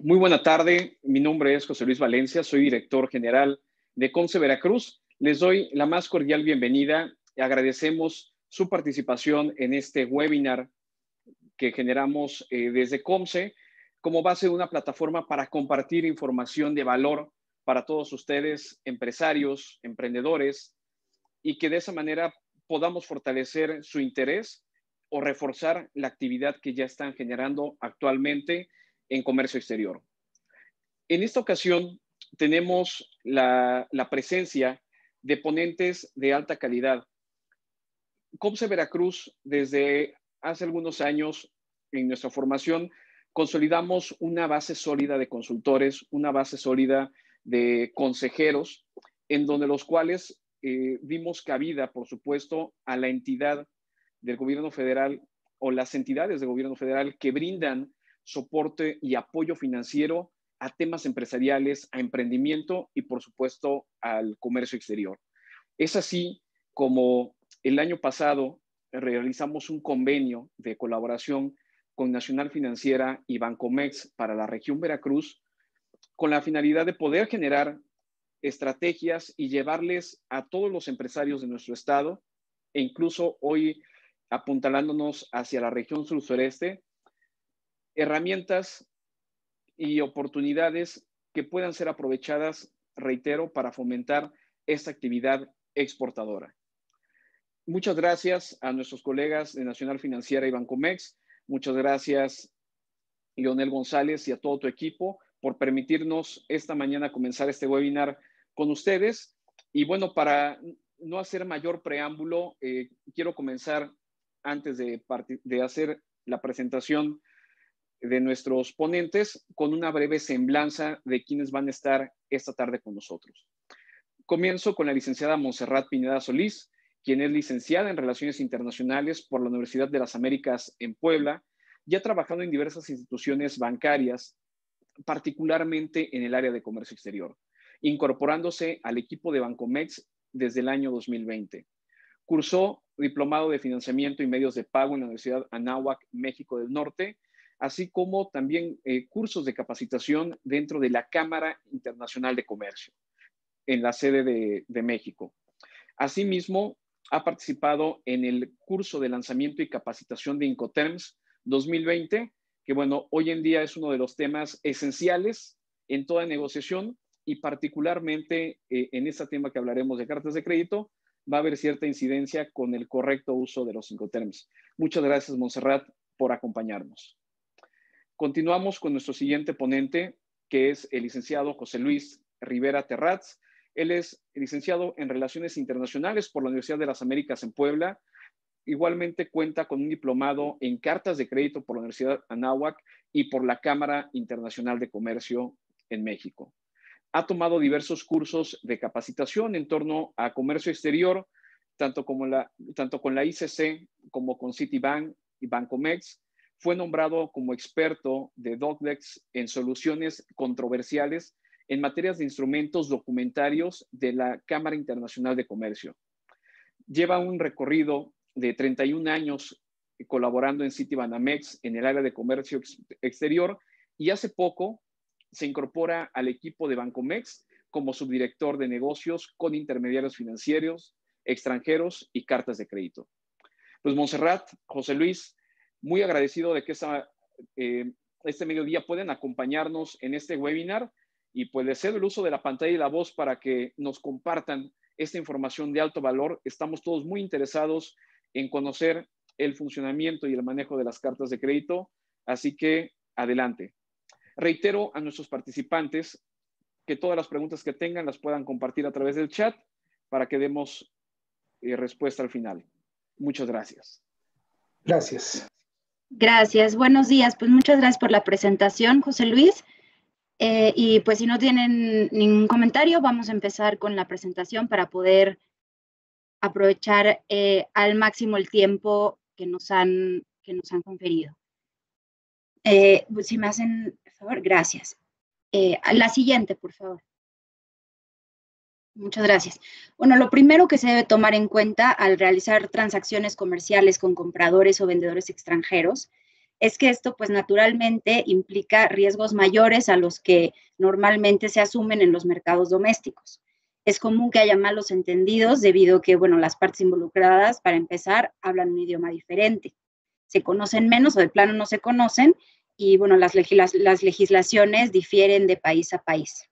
Muy buena tarde, mi nombre es José Luis Valencia, soy director general de Conce Veracruz. Les doy la más cordial bienvenida y agradecemos su participación en este webinar que generamos eh, desde COMSE como base de una plataforma para compartir información de valor para todos ustedes, empresarios, emprendedores, y que de esa manera podamos fortalecer su interés o reforzar la actividad que ya están generando actualmente en comercio exterior. En esta ocasión tenemos la, presencia de ponentes de alta calidad. COMSE Veracruz, desde hace algunos años en nuestra formación, consolidamos una base sólida de consultores, una base sólida de consejeros, en donde los cuales eh, dimos cabida, por supuesto, a la entidad del gobierno federal o las entidades del gobierno federal que brindan soporte y apoyo financiero a temas empresariales, a emprendimiento y por supuesto al comercio exterior. Es así como el año pasado realizamos un convenio de colaboración con Nacional Financiera y Bancomex para la región Veracruz con la finalidad de poder generar estrategias y llevarles a todos los empresarios de nuestro estado e incluso hoy apuntalándonos hacia la región sur-sureste herramientas y oportunidades que puedan ser aprovechadas, reitero, para fomentar esta actividad exportadora. Muchas gracias a nuestros colegas de Nacional Financiera y Bancomex. Muchas gracias, Leonel González, y a todo tu equipo por permitirnos esta mañana comenzar este webinar con ustedes. Y bueno, para no hacer mayor preámbulo, eh, quiero comenzar antes de, de hacer la presentación de nuestros ponentes con una breve semblanza de quienes van a estar esta tarde con nosotros. Comienzo con la licenciada Monserrat Pineda Solís, quien es licenciada en Relaciones Internacionales por la Universidad de las Américas en Puebla y ha trabajado en diversas instituciones bancarias, particularmente en el área de comercio exterior, incorporándose al equipo de Bancomex desde el año 2020. Cursó diplomado de financiamiento y medios de pago en la Universidad Anáhuac, México del Norte, así como también eh, cursos de capacitación dentro de la Cámara Internacional de Comercio, en la sede de, México. Asimismo, ha participado en el curso de lanzamiento y capacitación de Incoterms 2020, que bueno, hoy en día es uno de los temas esenciales en toda negociación y particularmente eh, en este tema que hablaremos de cartas de crédito, va a haber cierta incidencia con el correcto uso de los Incoterms. Muchas gracias, Montserrat, por acompañarnos. Continuamos con nuestro siguiente ponente, que es el licenciado José Luis Rivera Terratz. Él es licenciado en Relaciones Internacionales por la Universidad de las Américas en Puebla. Igualmente cuenta con un diplomado en cartas de crédito por la Universidad Anáhuac y por la Cámara Internacional de Comercio en México. Ha tomado diversos cursos de capacitación en torno a comercio exterior, tanto, con la ICC como con Citibank y Bancomex, fue nombrado como experto de DocDex en soluciones controversiales en materias de instrumentos documentarios de la Cámara Internacional de Comercio. Lleva un recorrido de 31 años colaborando en Citibanamex en el área de comercio exterior y hace poco se incorpora al equipo de Bancomex como subdirector de negocios con intermediarios financieros, extranjeros y cartas de crédito. Pues Montserrat, José Luis, muy agradecido de que eh, este mediodía pueden acompañarnos en este webinar y pues ser el uso de la pantalla y la voz para que nos compartan esta información de alto valor. Estamos todos muy interesados en conocer el funcionamiento y el manejo de las cartas de crédito, así que adelante. Reitero a nuestros participantes que todas las preguntas que tengan las puedan compartir a través del chat para que demos eh, respuesta al final. Muchas gracias. Gracias. Gracias, buenos días. Pues muchas gracias por la presentación, José Luis. Eh, y pues si no tienen ningún comentario, vamos a empezar con la presentación para poder aprovechar eh, al máximo el tiempo que nos han, que nos han conferido. Eh, pues, si me hacen favor, gracias. la siguiente, por favor. Muchas gracias. Bueno, lo primero que se debe tomar en cuenta al realizar transacciones comerciales con compradores o vendedores extranjeros es que esto pues naturalmente implica riesgos mayores a los que normalmente se asumen en los mercados domésticos. Es común que haya malos entendidos debido a que, bueno, las partes involucradas, para empezar, hablan un idioma diferente. Se conocen menos o de plano no se conocen y, bueno, las, las legislaciones difieren de país a país.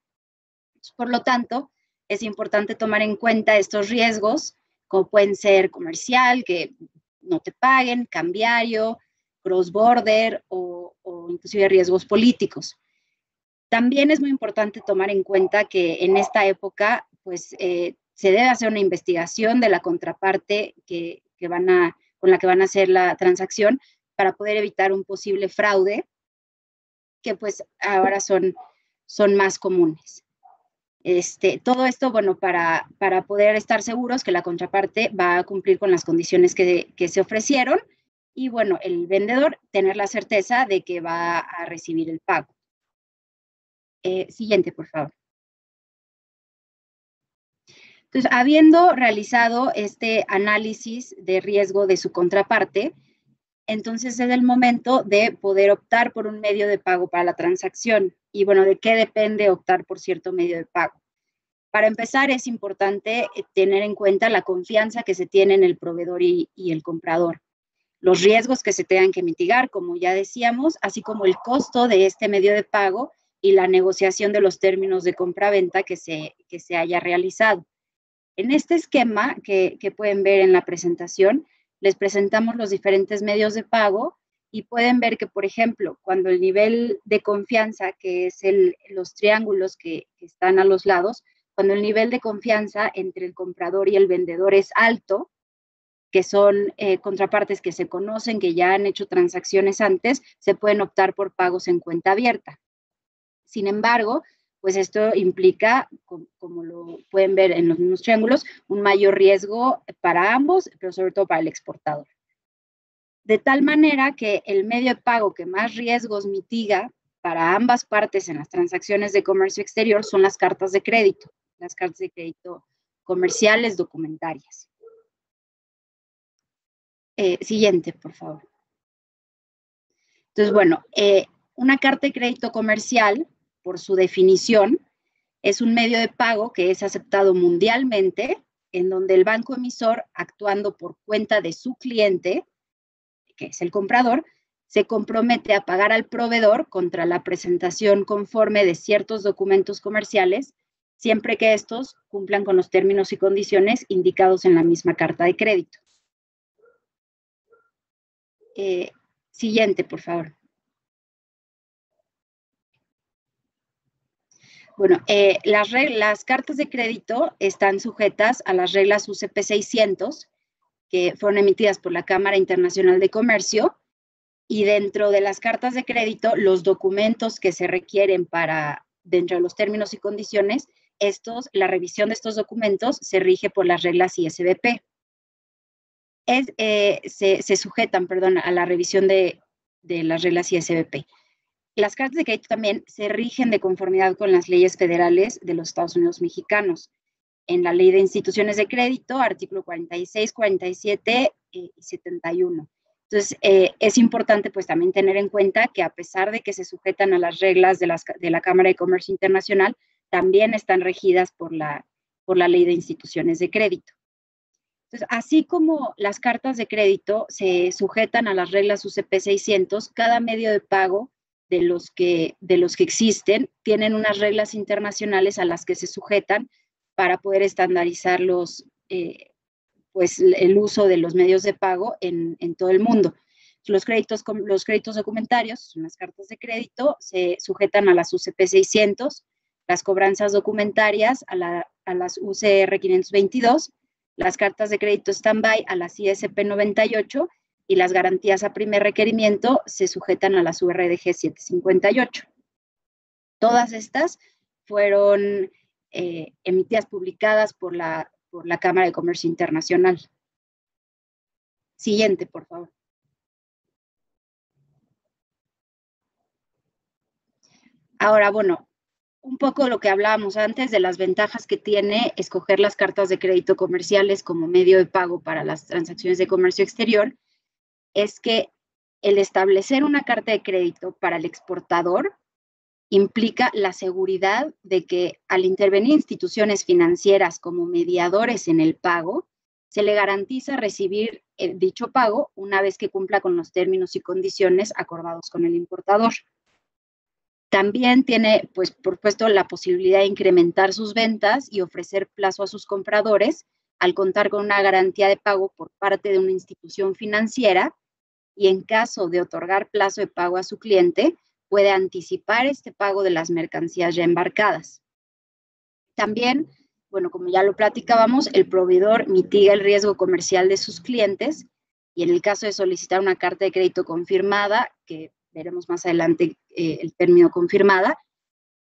Por lo tanto, es importante tomar en cuenta estos riesgos, como pueden ser comercial, que no te paguen, cambiario, cross-border o, inclusive riesgos políticos. También es muy importante tomar en cuenta que en esta época, pues, eh, se debe hacer una investigación de la contraparte que, van a, con la que van a hacer la transacción para poder evitar un posible fraude, que pues ahora son, son más comunes. Este, todo esto, bueno, para, para poder estar seguros que la contraparte va a cumplir con las condiciones que, se ofrecieron y, bueno, el vendedor tener la certeza de que va a recibir el pago. Eh, siguiente, por favor. Entonces, habiendo realizado este análisis de riesgo de su contraparte, entonces es el momento de poder optar por un medio de pago para la transacción. Y bueno, ¿de qué depende optar por cierto medio de pago? Para empezar, es importante eh, tener en cuenta la confianza que se tiene en el proveedor y, el comprador, los riesgos que se tengan que mitigar, como ya decíamos, así como el costo de este medio de pago y la negociación de los términos de compra-venta que se, que se haya realizado. En este esquema que, que pueden ver en la presentación, les presentamos los diferentes medios de pago y pueden ver que, por ejemplo, cuando el nivel de confianza, que es el, los triángulos que, están a los lados, cuando el nivel de confianza entre el comprador y el vendedor es alto, que son eh, contrapartes que se conocen, que ya han hecho transacciones antes, se pueden optar por pagos en cuenta abierta. Sin embargo, pues esto implica, como, lo pueden ver en los mismos triángulos, un mayor riesgo para ambos, pero sobre todo para el exportador. De tal manera que el medio de pago que más riesgos mitiga para ambas partes en las transacciones de comercio exterior son las cartas de crédito, las cartas de crédito comerciales documentarias. Eh, siguiente, por favor. Entonces, bueno, eh, una carta de crédito comercial por su definición, es un medio de pago que es aceptado mundialmente, en donde el banco emisor, actuando por cuenta de su cliente, que es el comprador, se compromete a pagar al proveedor contra la presentación conforme de ciertos documentos comerciales, siempre que estos cumplan con los términos y condiciones indicados en la misma carta de crédito. Eh, siguiente, por favor. Bueno, eh, las, las cartas de crédito están sujetas a las reglas UCP 600, que fueron emitidas por la Cámara Internacional de Comercio, y dentro de las cartas de crédito, los documentos que se requieren para, dentro de los términos y condiciones, estos, la revisión de estos documentos se rige por las reglas ISBP. Es, eh, se, se, sujetan, perdón, a la revisión de, de las reglas ISBP. Las cartas de crédito también se rigen de conformidad con las leyes federales de los Estados Unidos mexicanos. En la ley de instituciones de crédito, artículo 46, 47 y 71. Entonces, eh, es importante pues también tener en cuenta que a pesar de que se sujetan a las reglas de, de la Cámara de Comercio Internacional, también están regidas por la, por la ley de instituciones de crédito. Entonces, así como las cartas de crédito se sujetan a las reglas UCP 600, cada medio de pago de los que, de los que existen tienen unas reglas internacionales a las que se sujetan para poder estandarizar los, eh, pues, el uso de los medios de pago en, todo el mundo. Los créditos, los créditos documentarios, las cartas de crédito, se sujetan a las UCP 600, las cobranzas documentarias a, la, a las UCR 522, las cartas de crédito stand-by a las ISP 98 y las garantías a primer requerimiento se sujetan a las URDG 758. Todas estas fueron eh, emitidas, publicadas por la, por la Cámara de Comercio Internacional. Siguiente, por favor. Ahora, bueno, un poco lo que hablábamos antes de las ventajas que tiene escoger las cartas de crédito comerciales como medio de pago para las transacciones de comercio exterior es que el establecer una carta de crédito para el exportador implica la seguridad de que al intervenir instituciones financieras como mediadores en el pago, se le garantiza recibir eh, dicho pago una vez que cumpla con los términos y condiciones acordados con el importador. También tiene, pues, por supuesto, la posibilidad de incrementar sus ventas y ofrecer plazo a sus compradores al contar con una garantía de pago por parte de una institución financiera y en caso de otorgar plazo de pago a su cliente, puede anticipar este pago de las mercancías ya embarcadas. También, bueno, como ya lo platicábamos, el proveedor mitiga el riesgo comercial de sus clientes y en el caso de solicitar una carta de crédito confirmada, que veremos más adelante eh, el término confirmada,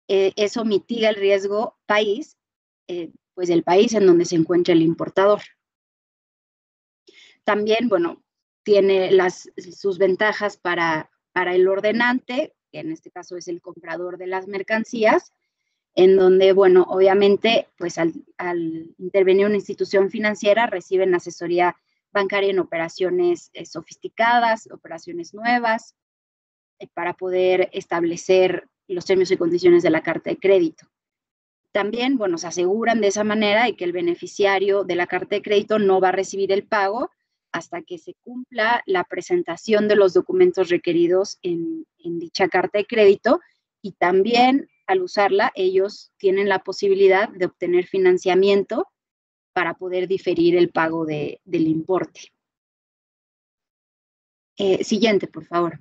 eh, eso mitiga el riesgo país, eh, pues del país en donde se encuentra el importador. También, bueno, tiene las, sus ventajas para, para el ordenante, que en este caso es el comprador de las mercancías, en donde, bueno, obviamente, pues al, intervenir una institución financiera reciben asesoría bancaria en operaciones eh, sofisticadas, operaciones nuevas, eh, para poder establecer los términos y condiciones de la carta de crédito. También, bueno, se aseguran de esa manera de que el beneficiario de la carta de crédito no va a recibir el pago hasta que se cumpla la presentación de los documentos requeridos en, dicha carta de crédito y también al usarla ellos tienen la posibilidad de obtener financiamiento para poder diferir el pago del importe. Eh, siguiente, por favor.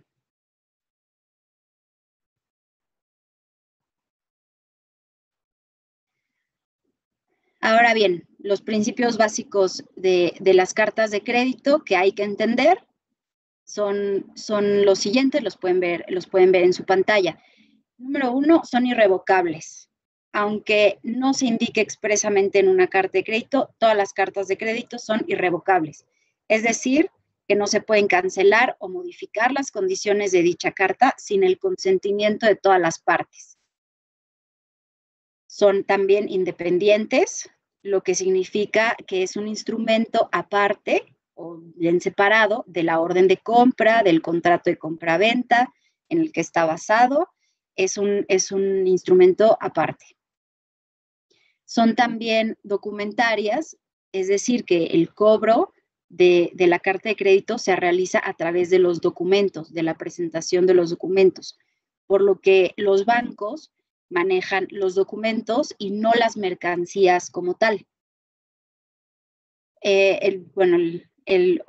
Ahora bien, los principios básicos de, las cartas de crédito que hay que entender son, son los siguientes, los pueden, ver, los pueden ver en su pantalla. Número uno, son irrevocables. Aunque no se indique expresamente en una carta de crédito, todas las cartas de crédito son irrevocables. Es decir, que no se pueden cancelar o modificar las condiciones de dicha carta sin el consentimiento de todas las partes son también independientes, lo que significa que es un instrumento aparte o bien separado de la orden de compra, del contrato de compra-venta en el que está basado, es un, es un instrumento aparte. Son también documentarias, es decir, que el cobro de, de, la carta de crédito se realiza a través de los documentos, de la presentación de los documentos, por lo que los bancos manejan los documentos y no las mercancías como tal. Eh, el, bueno, el,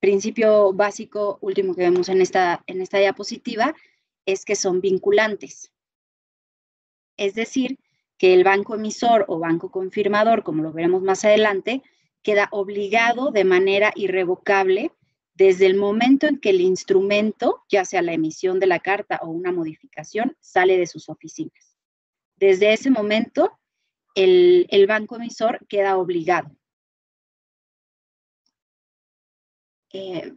principio básico último que vemos en esta, en esta diapositiva es que son vinculantes. Es decir, que el banco emisor o banco confirmador, como lo veremos más adelante, queda obligado de manera irrevocable desde el momento en que el instrumento, ya sea la emisión de la carta o una modificación, sale de sus oficinas. Desde ese momento, el, banco emisor queda obligado. Eh,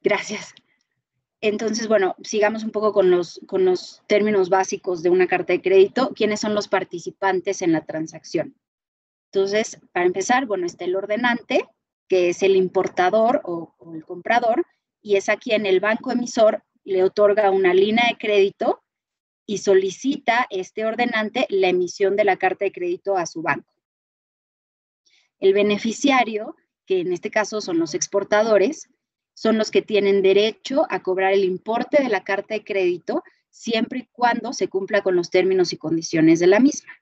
gracias. Entonces, bueno, sigamos un poco con los, términos básicos de una carta de crédito. ¿Quiénes son los participantes en la transacción? Entonces, para empezar, bueno, está el ordenante, que es el importador o el comprador, y es a quien el banco emisor le otorga una línea de crédito y solicita este ordenante la emisión de la carta de crédito a su banco. El beneficiario, que en este caso son los exportadores, son los que tienen derecho a cobrar el importe de la carta de crédito siempre y cuando se cumpla con los términos y condiciones de la misma.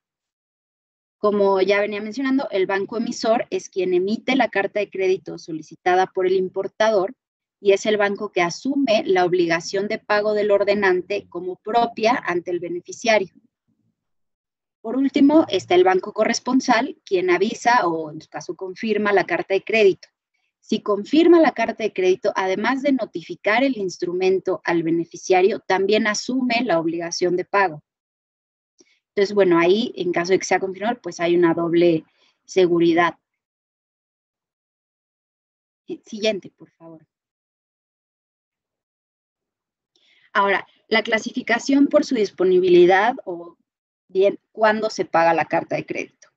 Como ya venía mencionando, el banco emisor es quien emite la carta de crédito solicitada por el importador y es el banco que asume la obligación de pago del ordenante como propia ante el beneficiario. Por último, está el banco corresponsal, quien avisa o en su caso confirma la carta de crédito. Si confirma la carta de crédito, además de notificar el instrumento al beneficiario, también asume la obligación de pago. Entonces, bueno, ahí en caso de que sea confirmado, pues hay una doble seguridad. Siguiente, por favor. Ahora, la clasificación por su disponibilidad o bien cuándo se paga la carta de crédito.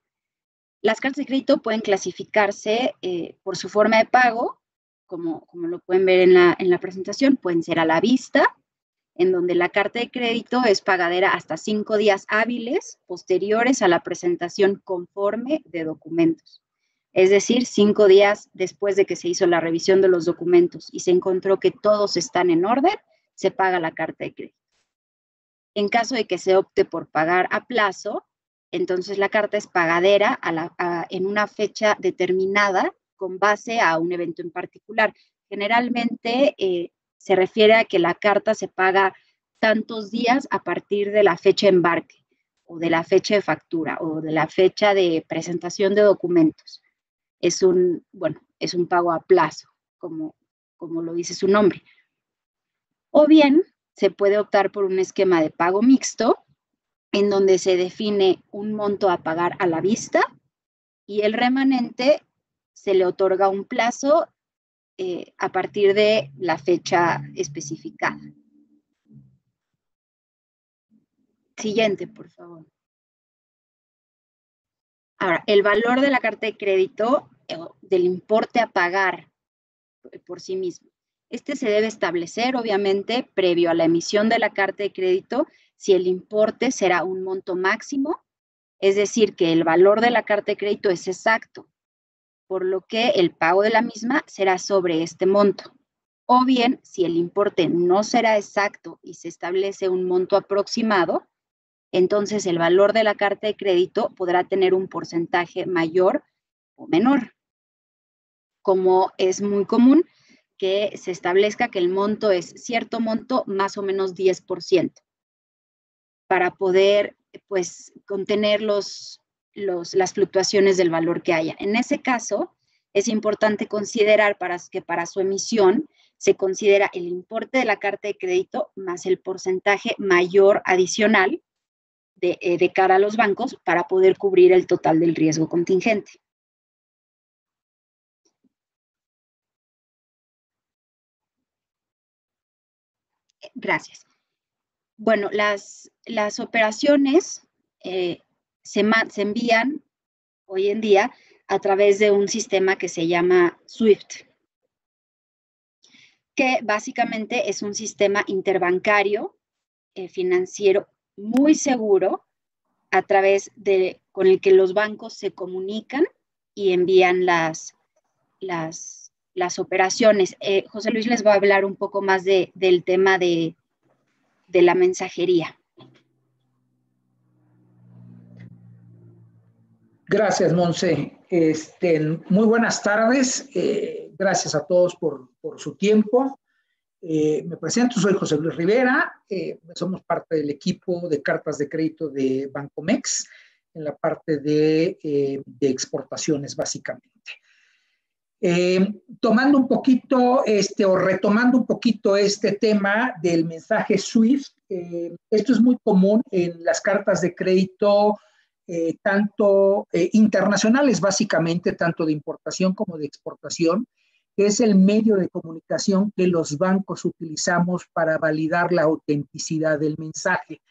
Las cartas de crédito pueden clasificarse eh, por su forma de pago, como, como lo pueden ver en la, en la presentación, pueden ser a la vista, en donde la carta de crédito es pagadera hasta cinco días hábiles posteriores a la presentación conforme de documentos. Es decir, cinco días después de que se hizo la revisión de los documentos y se encontró que todos están en orden, se paga la carta de crédito. En caso de que se opte por pagar a plazo, entonces la carta es pagadera en una fecha determinada con base a un evento en particular. Generalmente eh, se refiere a que la carta se paga tantos días a partir de la fecha de embarque o de la fecha de factura o de la fecha de presentación de documentos. Es un, bueno, es un pago a plazo, como, como lo dice su nombre. O bien se puede optar por un esquema de pago mixto, en donde se define un monto a pagar a la vista y el remanente se le otorga un plazo eh, a partir de la fecha especificada. Siguiente, por favor. Ahora, el valor de la carta de crédito, eh, del importe a pagar por sí mismo. Este se debe establecer, obviamente, previo a la emisión de la carta de crédito, si el importe será un monto máximo, es decir, que el valor de la carta de crédito es exacto por lo que el pago de la misma será sobre este monto. O bien, si el importe no será exacto y se establece un monto aproximado, entonces el valor de la carta de crédito podrá tener un porcentaje mayor o menor. Como es muy común que se establezca que el monto es cierto monto más o menos 10% para poder pues contener los, las fluctuaciones del valor que haya. En ese caso, es importante considerar para que para su emisión se considera el importe de la carta de crédito más el porcentaje mayor adicional de, eh, de cara a los bancos para poder cubrir el total del riesgo contingente. Gracias. Bueno, las, las operaciones eh, se, envían hoy en día a través de un sistema que se llama SWIFT, que básicamente es un sistema interbancario eh, financiero muy seguro a través de con el que los bancos se comunican y envían las, las, las operaciones. Eh, José Luis les va a hablar un poco más de, del tema de, la mensajería. Gracias, Monse. Este, muy buenas tardes. Eh, gracias a todos por, su tiempo. Eh, me presento, soy José Luis Rivera. Somos parte del equipo de cartas de crédito de Bancomex en la parte de exportaciones, básicamente. Tomando un poquito, este, o retomando un poquito este tema del mensaje SWIFT, esto es muy común en las cartas de crédito eh, tanto eh, internacionales, básicamente, tanto de importación como de exportación, que es el medio de comunicación que los bancos utilizamos para validar la autenticidad del mensaje.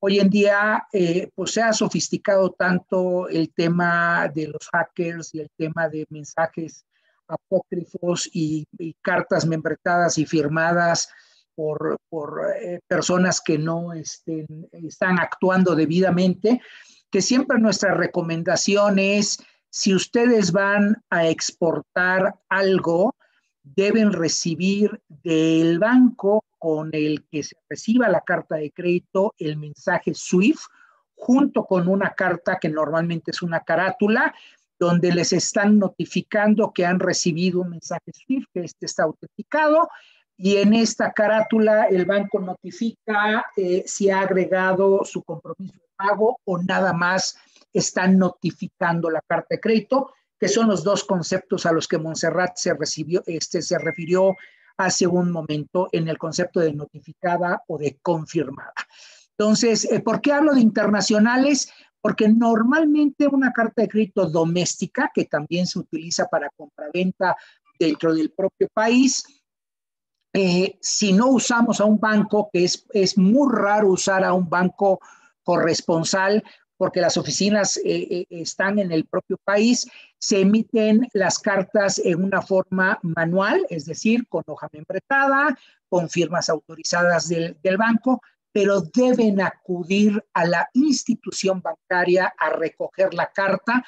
Hoy en día, eh, pues se ha sofisticado tanto el tema de los hackers y el tema de mensajes apócrifos y, cartas membretadas y firmadas por, por personas que no estén, están actuando debidamente, que siempre nuestra recomendación es, si ustedes van a exportar algo, deben recibir del banco con el que se reciba la carta de crédito el mensaje SWIFT junto con una carta que normalmente es una carátula donde les están notificando que han recibido un mensaje SWIFT, que este está autenticado y en esta carátula el banco notifica eh, si ha agregado su compromiso de pago o nada más están notificando la carta de crédito, que son los dos conceptos a los que Montserrat se, recibió, este, se refirió hace un momento en el concepto de notificada o de confirmada. Entonces, eh, ¿por qué hablo de internacionales? Porque normalmente una carta de crédito doméstica, que también se utiliza para compraventa dentro del propio país, eh, si no usamos a un banco, que es, es muy raro usar a un banco corresponsal, porque las oficinas eh, eh, están en el propio país, se emiten las cartas en una forma manual, es decir, con hoja membretada, con firmas autorizadas del, del banco, pero deben acudir a la institución bancaria a recoger la carta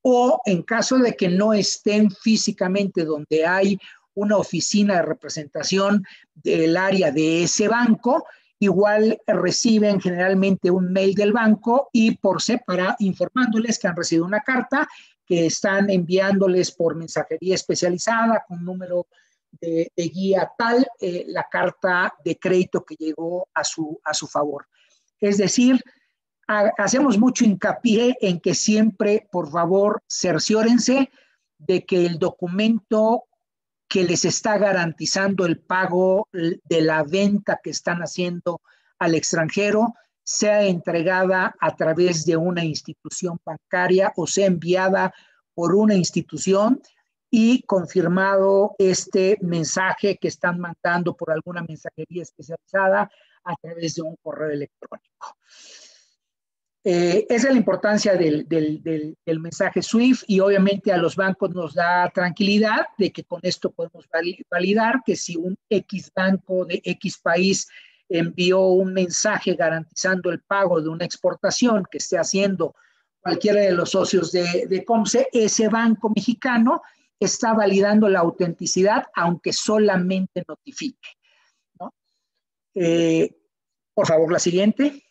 o en caso de que no estén físicamente donde hay una oficina de representación del área de ese banco, igual reciben generalmente un mail del banco y por separado informándoles que han recibido una carta que están enviándoles por mensajería especializada con número de, guía tal eh, la carta de crédito que llegó a su, a su favor. Es decir, hacemos mucho hincapié en que siempre, por favor, cerciórense de que el documento que les está garantizando el pago de la venta que están haciendo al extranjero sea entregada a través de una institución bancaria o sea enviada por una institución y confirmado este mensaje que están mandando por alguna mensajería especializada a través de un correo electrónico. Eh, esa es la importancia del, mensaje SWIFT y obviamente a los bancos nos da tranquilidad de que con esto podemos validar que si un X banco de X país envió un mensaje garantizando el pago de una exportación que esté haciendo cualquiera de los socios de, COMSE, ese banco mexicano está validando la autenticidad aunque solamente notifique. Eh, por favor, la siguiente.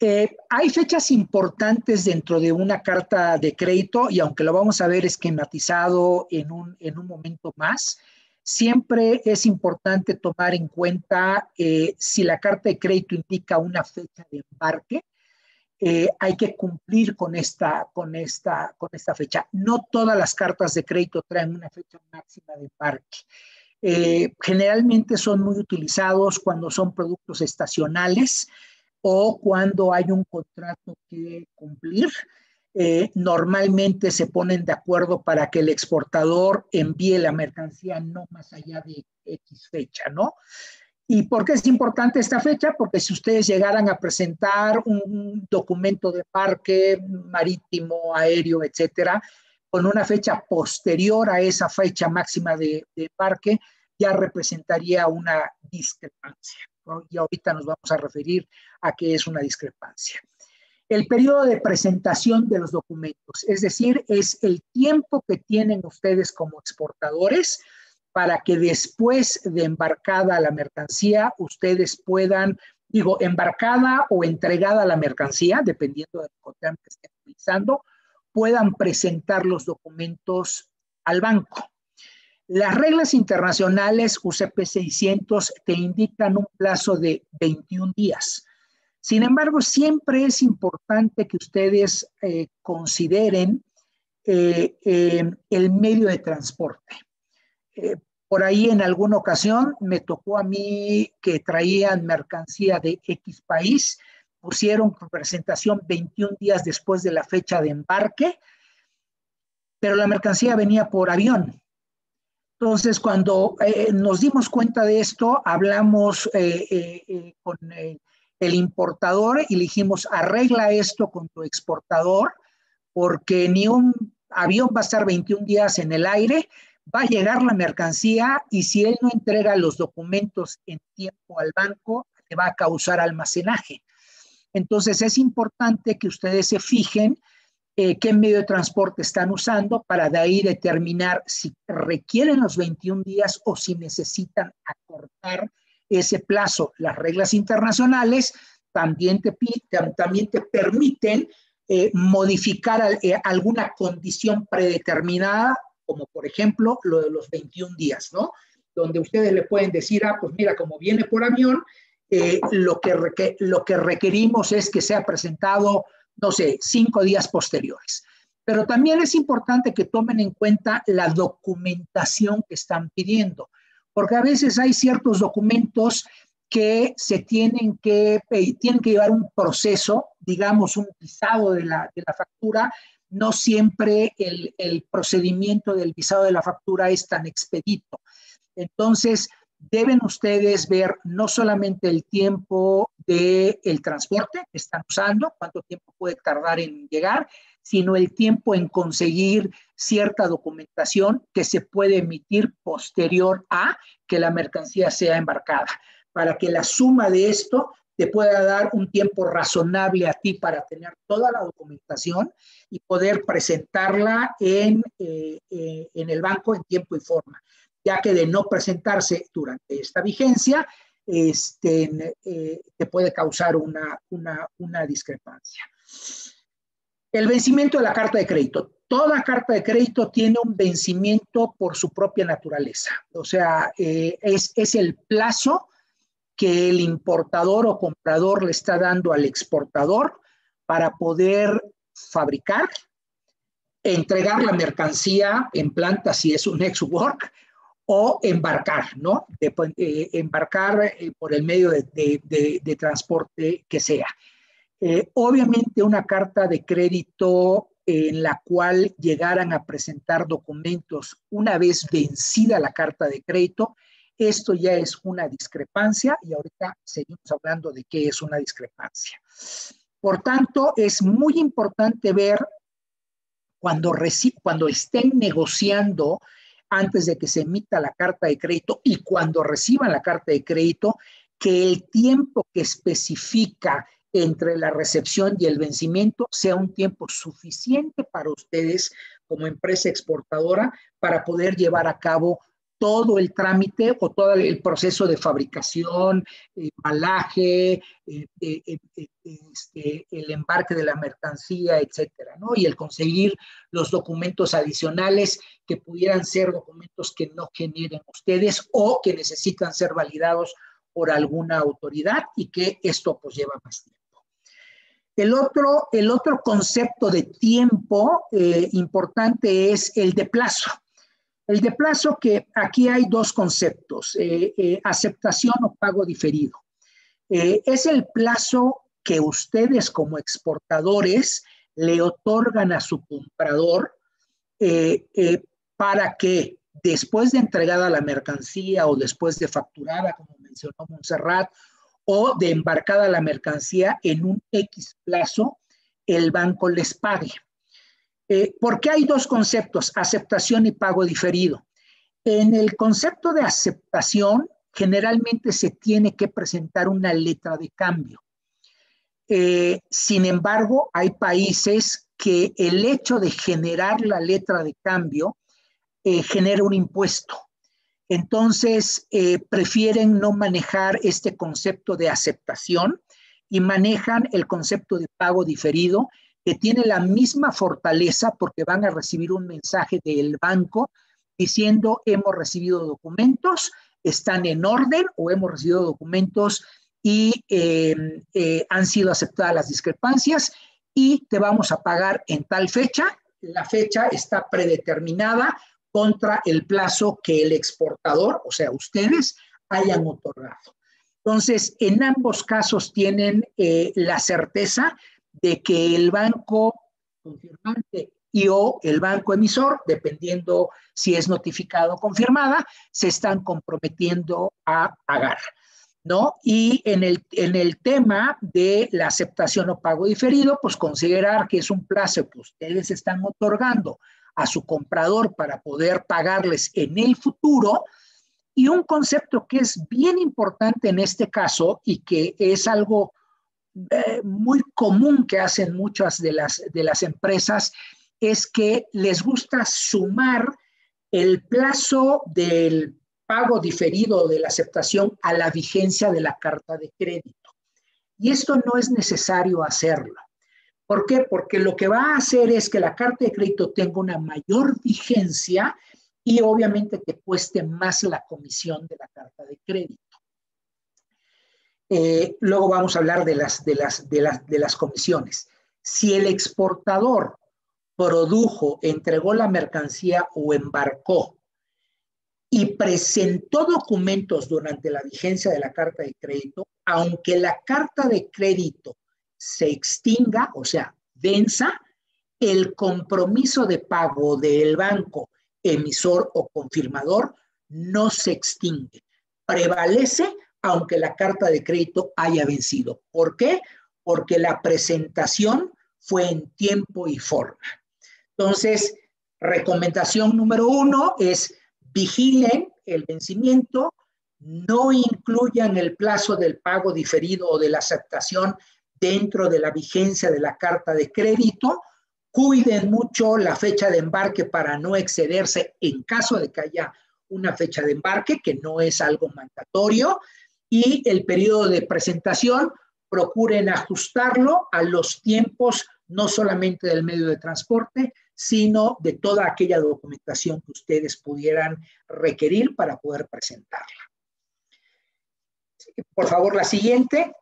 Eh, hay fechas importantes dentro de una carta de crédito y aunque lo vamos a ver esquematizado en un, en un momento más, siempre es importante tomar en cuenta eh, si la carta de crédito indica una fecha de embarque, eh, hay que cumplir con esta, con, esta, con esta fecha. No todas las cartas de crédito traen una fecha máxima de embarque. generalmente son muy utilizados cuando son productos estacionales, o cuando hay un contrato que cumplir. Eh, normalmente se ponen de acuerdo para que el exportador envíe la mercancía no más allá de X fecha, ¿no? ¿Y por qué es importante esta fecha? Porque si ustedes llegaran a presentar un documento de parque marítimo, aéreo, etcétera, con una fecha posterior a esa fecha máxima de, parque, ya representaría una discrepancia y ahorita nos vamos a referir a qué es una discrepancia. El periodo de presentación de los documentos, es decir, es el tiempo que tienen ustedes como exportadores para que después de embarcada la mercancía, ustedes puedan, digo, embarcada o entregada la mercancía, dependiendo del hotel que estén utilizando, puedan presentar los documentos al banco. Las reglas internacionales UCP 600 te indican un plazo de 21 días. Sin embargo, siempre es importante que ustedes eh, consideren eh, eh, el medio de transporte. Por ahí en alguna ocasión me tocó a mí que traían mercancía de X país, pusieron presentación 21 días después de la fecha de embarque, pero la mercancía venía por avión. Entonces, cuando eh, nos dimos cuenta de esto, hablamos eh, eh, con el importador y le dijimos, arregla esto con tu exportador, porque ni un avión va a estar 21 días en el aire, va a llegar la mercancía y si él no entrega los documentos en tiempo al banco, le va a causar almacenaje. Entonces, es importante que ustedes se fijen eh, qué medio de transporte están usando para de ahí determinar si requieren los 21 días o si necesitan acortar ese plazo. Las reglas internacionales también te, permiten eh, modificar eh, alguna condición predeterminada, como por ejemplo lo de los 21 días, ¿no? Donde ustedes le pueden decir, ah, pues mira, como viene por avión, lo, que lo que requerimos es que sea presentado no sé, cinco días posteriores. Pero también es importante que tomen en cuenta la documentación que están pidiendo, porque a veces hay ciertos documentos que se tienen que, eh, tienen que llevar un proceso, digamos, un visado de la, de la factura. No siempre el, el procedimiento del visado de la factura es tan expedito. Entonces, deben ustedes ver no solamente el tiempo del el transporte que están usando, cuánto tiempo puede tardar en llegar, sino el tiempo en conseguir cierta documentación que se puede emitir posterior a que la mercancía sea embarcada, para que la suma de esto te pueda dar un tiempo razonable a ti para tener toda la documentación y poder presentarla en, eh, eh, en el banco en tiempo y forma, ya que de no presentarse durante esta vigencia, este, eh, te puede causar una, una, una discrepancia. El vencimiento de la carta de crédito. Toda carta de crédito tiene un vencimiento por su propia naturaleza. O sea, es, es el plazo que el importador o comprador le está dando al exportador para poder fabricar, entregar la mercancía en planta si es un ex work o embarcar, ¿no? Eh, embarcar eh, por el medio de, transporte que sea. Eh, obviamente una carta de crédito en la cual llegaran a presentar documentos una vez vencida la carta de crédito, esto ya es una discrepancia y ahorita seguimos hablando de qué es una discrepancia. Por tanto, es muy importante ver cuando, cuando estén negociando antes de que se emita la carta de crédito y cuando reciban la carta de crédito, que el tiempo que especifica entre la recepción y el vencimiento sea un tiempo suficiente para ustedes como empresa exportadora para poder llevar a cabo todo el trámite o todo el proceso de fabricación, embalaje, eh, eh, eh, este, el embarque de la mercancía, etcétera, ¿no? Y el conseguir los documentos adicionales que pudieran ser documentos que no generen ustedes o que necesitan ser validados por alguna autoridad y que esto pues lleva más tiempo. El otro, el otro concepto de tiempo importante es el de plazo. El de plazo que aquí hay dos conceptos, eh, eh, aceptación o pago diferido. Eh, es el plazo que ustedes como exportadores le otorgan a su comprador para que después de entregada la mercancía o después de facturada, como mencionó Montserrat, o de embarcada la mercancía en un X plazo, el banco les pague. Eh, porque hay dos conceptos, aceptación y pago diferido. En el concepto de aceptación, generalmente se tiene que presentar una letra de cambio. Eh, sin embargo, hay países que el hecho de generar la letra de cambio eh, genera un impuesto. Entonces, prefieren no manejar este concepto de aceptación y manejan el concepto de pago diferido, que tiene la misma fortaleza porque van a recibir un mensaje del banco diciendo hemos recibido documentos, están en orden o hemos recibido documentos y em, eh, han sido aceptadas las discrepancias y te vamos a pagar en tal fecha. La fecha está predeterminada contra el plazo que el exportador, o sea, ustedes, hayan otorgado. Entonces, en ambos casos tienen eh, la certeza de que el banco confirmante y o el banco emisor, dependiendo si es notificado o confirmada, se están comprometiendo a pagar. ¿No? Y en el, en el tema de la aceptación o pago diferido, pues considerar que es un plazo que ustedes están otorgando a su comprador para poder pagarles en el futuro. Y un concepto que es bien importante en este caso y que es algo eh, muy común que hacen muchas de las, de las empresas es que les gusta sumar el plazo del pago diferido de la aceptación a la vigencia de la carta de crédito. Y esto no es necesario hacerlo. ¿Por qué? Porque lo que va a hacer es que la carta de crédito tenga una mayor vigencia y obviamente que cueste más la comisión de la carta de crédito. Eh, luego vamos a hablar de las, de, las, de, las, de las comisiones. Si el exportador produjo, entregó la mercancía o embarcó y presentó documentos durante la vigencia de la carta de crédito, aunque la carta de crédito se extinga, o sea, venza, el compromiso de pago del banco emisor o confirmador no se extingue prevalece aunque la carta de crédito haya vencido. ¿Por qué? Porque la presentación fue en tiempo y forma. Entonces, recomendación número uno es vigilen el vencimiento, no incluyan el plazo del pago diferido o de la aceptación dentro de la vigencia de la carta de crédito, cuiden mucho la fecha de embarque para no excederse en caso de que haya una fecha de embarque, que no es algo mandatorio, y el periodo de presentación, procuren ajustarlo a los tiempos no solamente del medio de transporte, sino de toda aquella documentación que ustedes pudieran requerir para poder presentarla. Por favor, la siguiente.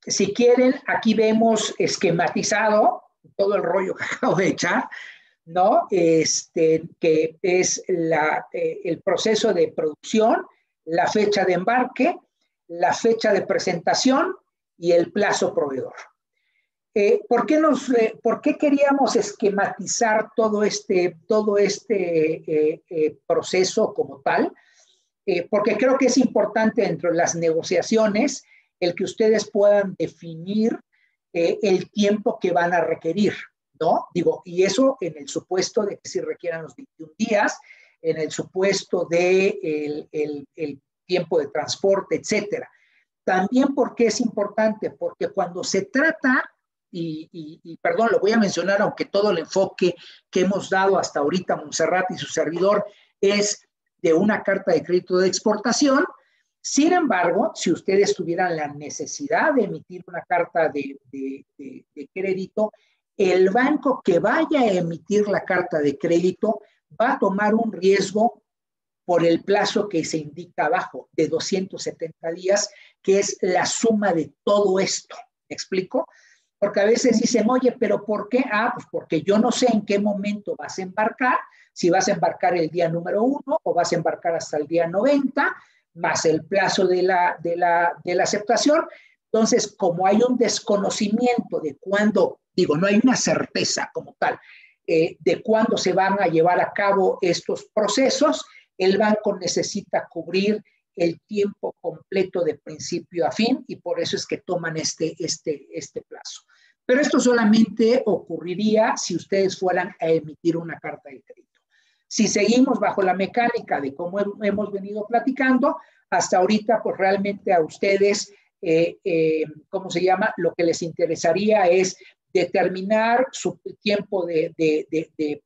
Si quieren, aquí vemos esquematizado todo el rollo que acabo de echar, ¿no? Este, que es la, eh, el proceso de producción, la fecha de embarque, la fecha de presentación y el plazo proveedor. Eh, ¿por, qué nos, eh, ¿Por qué queríamos esquematizar todo este, todo este eh, proceso como tal? porque creo que es importante dentro de las negociaciones el que ustedes puedan definir el tiempo que van a requerir, ¿no? Digo, y eso en el supuesto de que si requieran los 21 días, en el supuesto de el, el, el tiempo de transporte, etcétera. También porque es importante, porque cuando se trata y, perdón, lo voy a mencionar, aunque todo el enfoque que hemos dado hasta ahorita, Montserrat y su servidor, es de una carta de crédito de exportación. Sin embargo, si ustedes tuvieran la necesidad de emitir una carta de, de crédito, el banco que vaya a emitir la carta de crédito va a tomar un riesgo por el plazo que se indica abajo, de 270 días, que es la suma de todo esto. ¿Me explico? Porque a veces dicen, oye, pero ¿por qué? Ah, pues porque yo no sé en qué momento vas a embarcar, si vas a embarcar el día número uno o vas a embarcar hasta el día 90, más el plazo de la, de la, de la aceptación. Entonces, como hay un desconocimiento de cuándo, digo, no hay una certeza como tal, eh, de cuándo se van a llevar a cabo estos procesos, el banco necesita cubrir el tiempo completo de principio a fin y por eso es que toman este, este, este plazo. Pero esto solamente ocurriría si ustedes fueran a emitir una carta de crédito. Si seguimos bajo la mecánica de cómo hemos venido platicando, hasta ahorita, pues realmente a ustedes, eh, eh, ¿cómo se llama? Lo que les interesaría es determinar su tiempo de,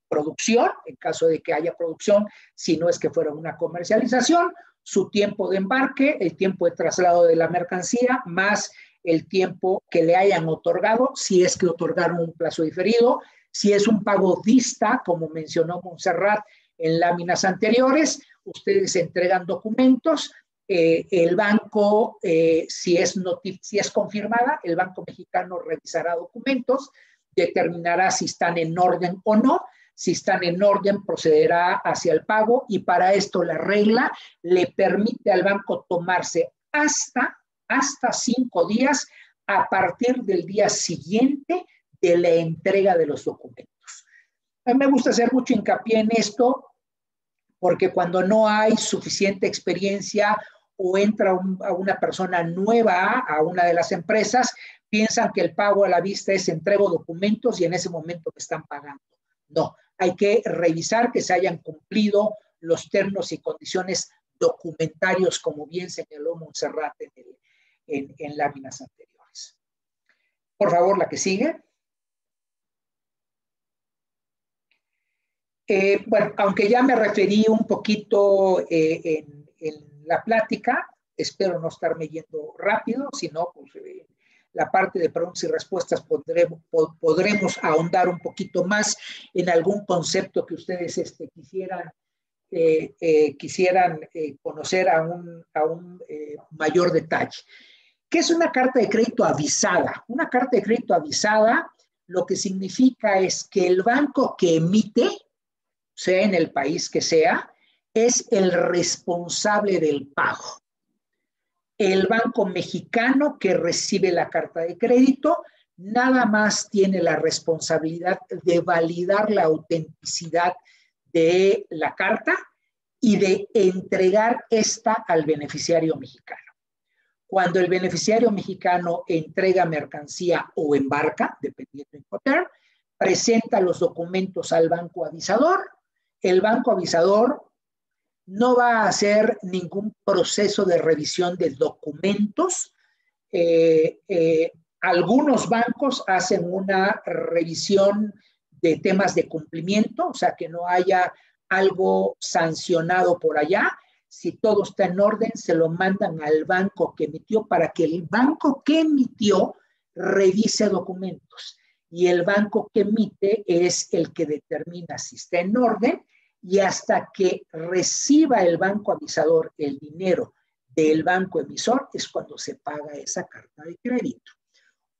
producción, en caso de que haya producción, si no es que fuera una comercialización, su tiempo de embarque, el tiempo de traslado de la mercancía, más el tiempo que le hayan otorgado, si es que otorgaron un plazo diferido, si es un pago dista, como mencionó Montserrat en láminas anteriores, ustedes entregan documentos, eh, el banco, eh, si, es si es confirmada, el Banco Mexicano revisará documentos, determinará si están en orden o no, si están en orden, procederá hacia el pago y para esto la regla le permite al banco tomarse hasta, hasta cinco días a partir del día siguiente de la entrega de los documentos. A mí me gusta hacer mucho hincapié en esto porque cuando no hay suficiente experiencia o entra a una persona nueva a una de las empresas, piensan que el pago a la vista es entrego documentos y en ese momento me están pagando. No, hay que revisar que se hayan cumplido los términos y condiciones documentarios, como bien señaló Montserrat en, láminas anteriores. Por favor, la que sigue. Eh, bueno, aunque ya me referí un poquito eh, en, la plática, espero no estarme yendo rápido, sino pues, eh, la parte de preguntas y respuestas podremos, podremos ahondar un poquito más en algún concepto que ustedes este, quisieran, eh, eh, quisieran conocer a un, a un mayor detalle. ¿Qué es una carta de crédito avisada? Una carta de crédito avisada lo que significa es que el banco que emite, sea en el país que sea, es el responsable del pago el banco mexicano que recibe la carta de crédito nada más tiene la responsabilidad de validar la autenticidad de la carta y de entregar esta al beneficiario mexicano. Cuando el beneficiario mexicano entrega mercancía o embarca, dependiendo de Incoterm, presenta los documentos al banco avisador. El banco avisador no va a hacer ningún proceso de revisión de documentos. Eh, eh, algunos bancos hacen una revisión de temas de cumplimiento, o sea, que no haya algo sancionado por allá. Si todo está en orden, se lo mandan al banco que emitió para que el banco que emitió revise documentos. Y el banco que emite es el que determina si está en orden y hasta que reciba el banco avisador el dinero del banco emisor es cuando se paga esa carta de crédito.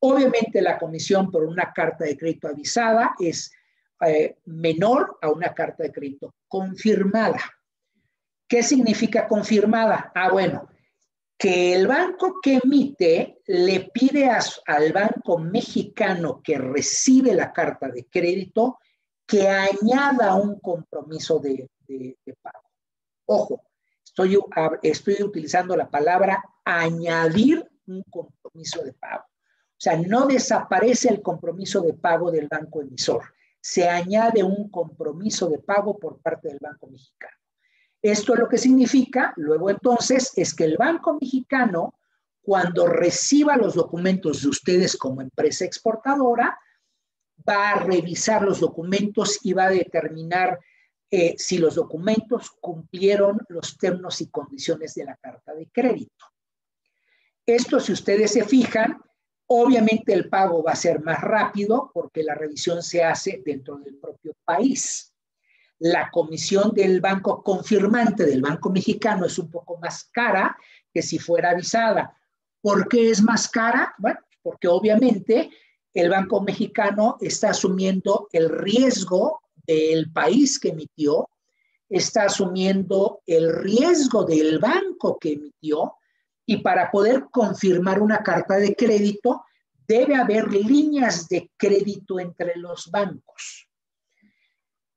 Obviamente la comisión por una carta de crédito avisada es eh, menor a una carta de crédito confirmada. ¿Qué significa confirmada? Ah, bueno, que el banco que emite le pide al banco mexicano que recibe la carta de crédito que añada un compromiso de, pago. Ojo, estoy, estoy utilizando la palabra añadir un compromiso de pago. O sea, no desaparece el compromiso de pago del banco emisor, se añade un compromiso de pago por parte del Banco Mexicano. Esto lo que significa, luego entonces, es que el Banco Mexicano, cuando reciba los documentos de ustedes como empresa exportadora, va a revisar los documentos y va a determinar eh, si los documentos cumplieron los términos y condiciones de la carta de crédito. Esto, si ustedes se fijan, Obviamente el pago va a ser más rápido porque la revisión se hace dentro del propio país. La comisión del banco confirmante del Banco Mexicano es un poco más cara que si fuera avisada. ¿Por qué es más cara? Bueno, porque obviamente el Banco Mexicano está asumiendo el riesgo del país que emitió, está asumiendo el riesgo del banco que emitió y para poder confirmar una carta de crédito debe haber líneas de crédito entre los bancos.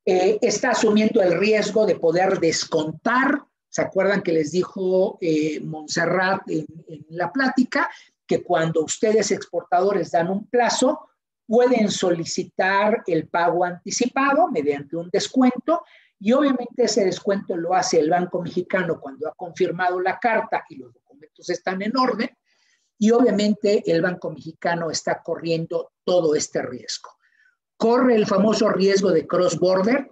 Eh, está asumiendo el riesgo de poder descontar. ¿Se acuerdan que les dijo eh, Montserrat en, en la plática que cuando ustedes exportadores dan un plazo, pueden solicitar el pago anticipado mediante un descuento y obviamente ese descuento lo hace el Banco Mexicano cuando ha confirmado la carta y los están en orden y obviamente el Banco Mexicano está corriendo todo este riesgo. Corre el famoso riesgo de cross-border,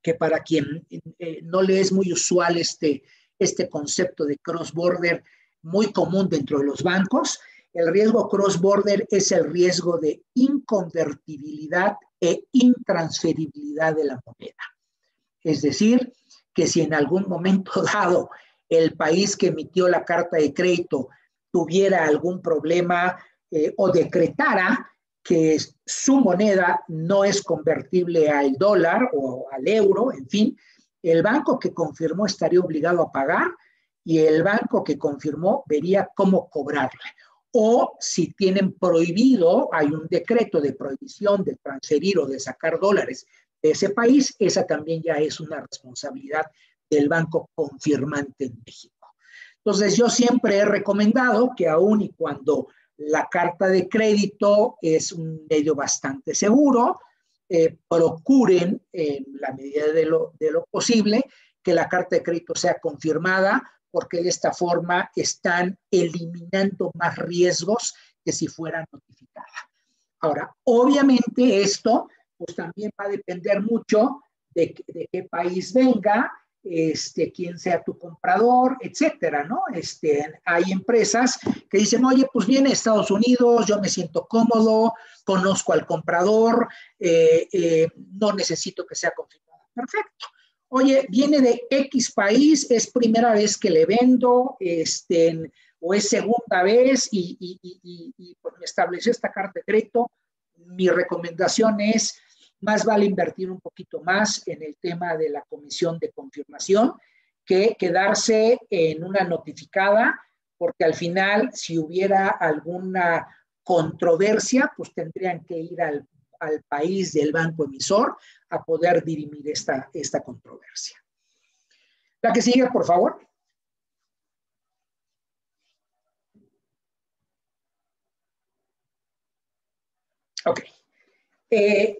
que para quien eh, no le es muy usual este, este concepto de cross-border, muy común dentro de los bancos, el riesgo cross-border es el riesgo de inconvertibilidad e intransferibilidad de la moneda. Es decir, que si en algún momento dado el país que emitió la carta de crédito tuviera algún problema eh, o decretara que su moneda no es convertible al dólar o al euro, en fin, el banco que confirmó estaría obligado a pagar y el banco que confirmó vería cómo cobrarle. O si tienen prohibido, hay un decreto de prohibición de transferir o de sacar dólares de ese país, esa también ya es una responsabilidad del banco confirmante en México. Entonces, yo siempre he recomendado que aun y cuando la carta de crédito es un medio bastante seguro, eh, procuren, en la medida de lo, de lo posible, que la carta de crédito sea confirmada, porque de esta forma están eliminando más riesgos que si fuera notificada. Ahora, obviamente esto pues también va a depender mucho de, de qué país venga, este, quién sea tu comprador, etcétera, ¿no? Este, hay empresas que dicen, oye, pues viene Estados Unidos, yo me siento cómodo, conozco al comprador, eh, eh, no necesito que sea confirmado. Perfecto. Oye, viene de X país, es primera vez que le vendo, este, o es segunda vez y, y, pues me estableció esta carta de crédito. Mi recomendación es más vale invertir un poquito más en el tema de la comisión de confirmación que quedarse en una notificada, porque al final, si hubiera alguna controversia, pues tendrían que ir al, país del banco emisor a poder dirimir esta, esta controversia. La que sigue, por favor. Ok. Eh,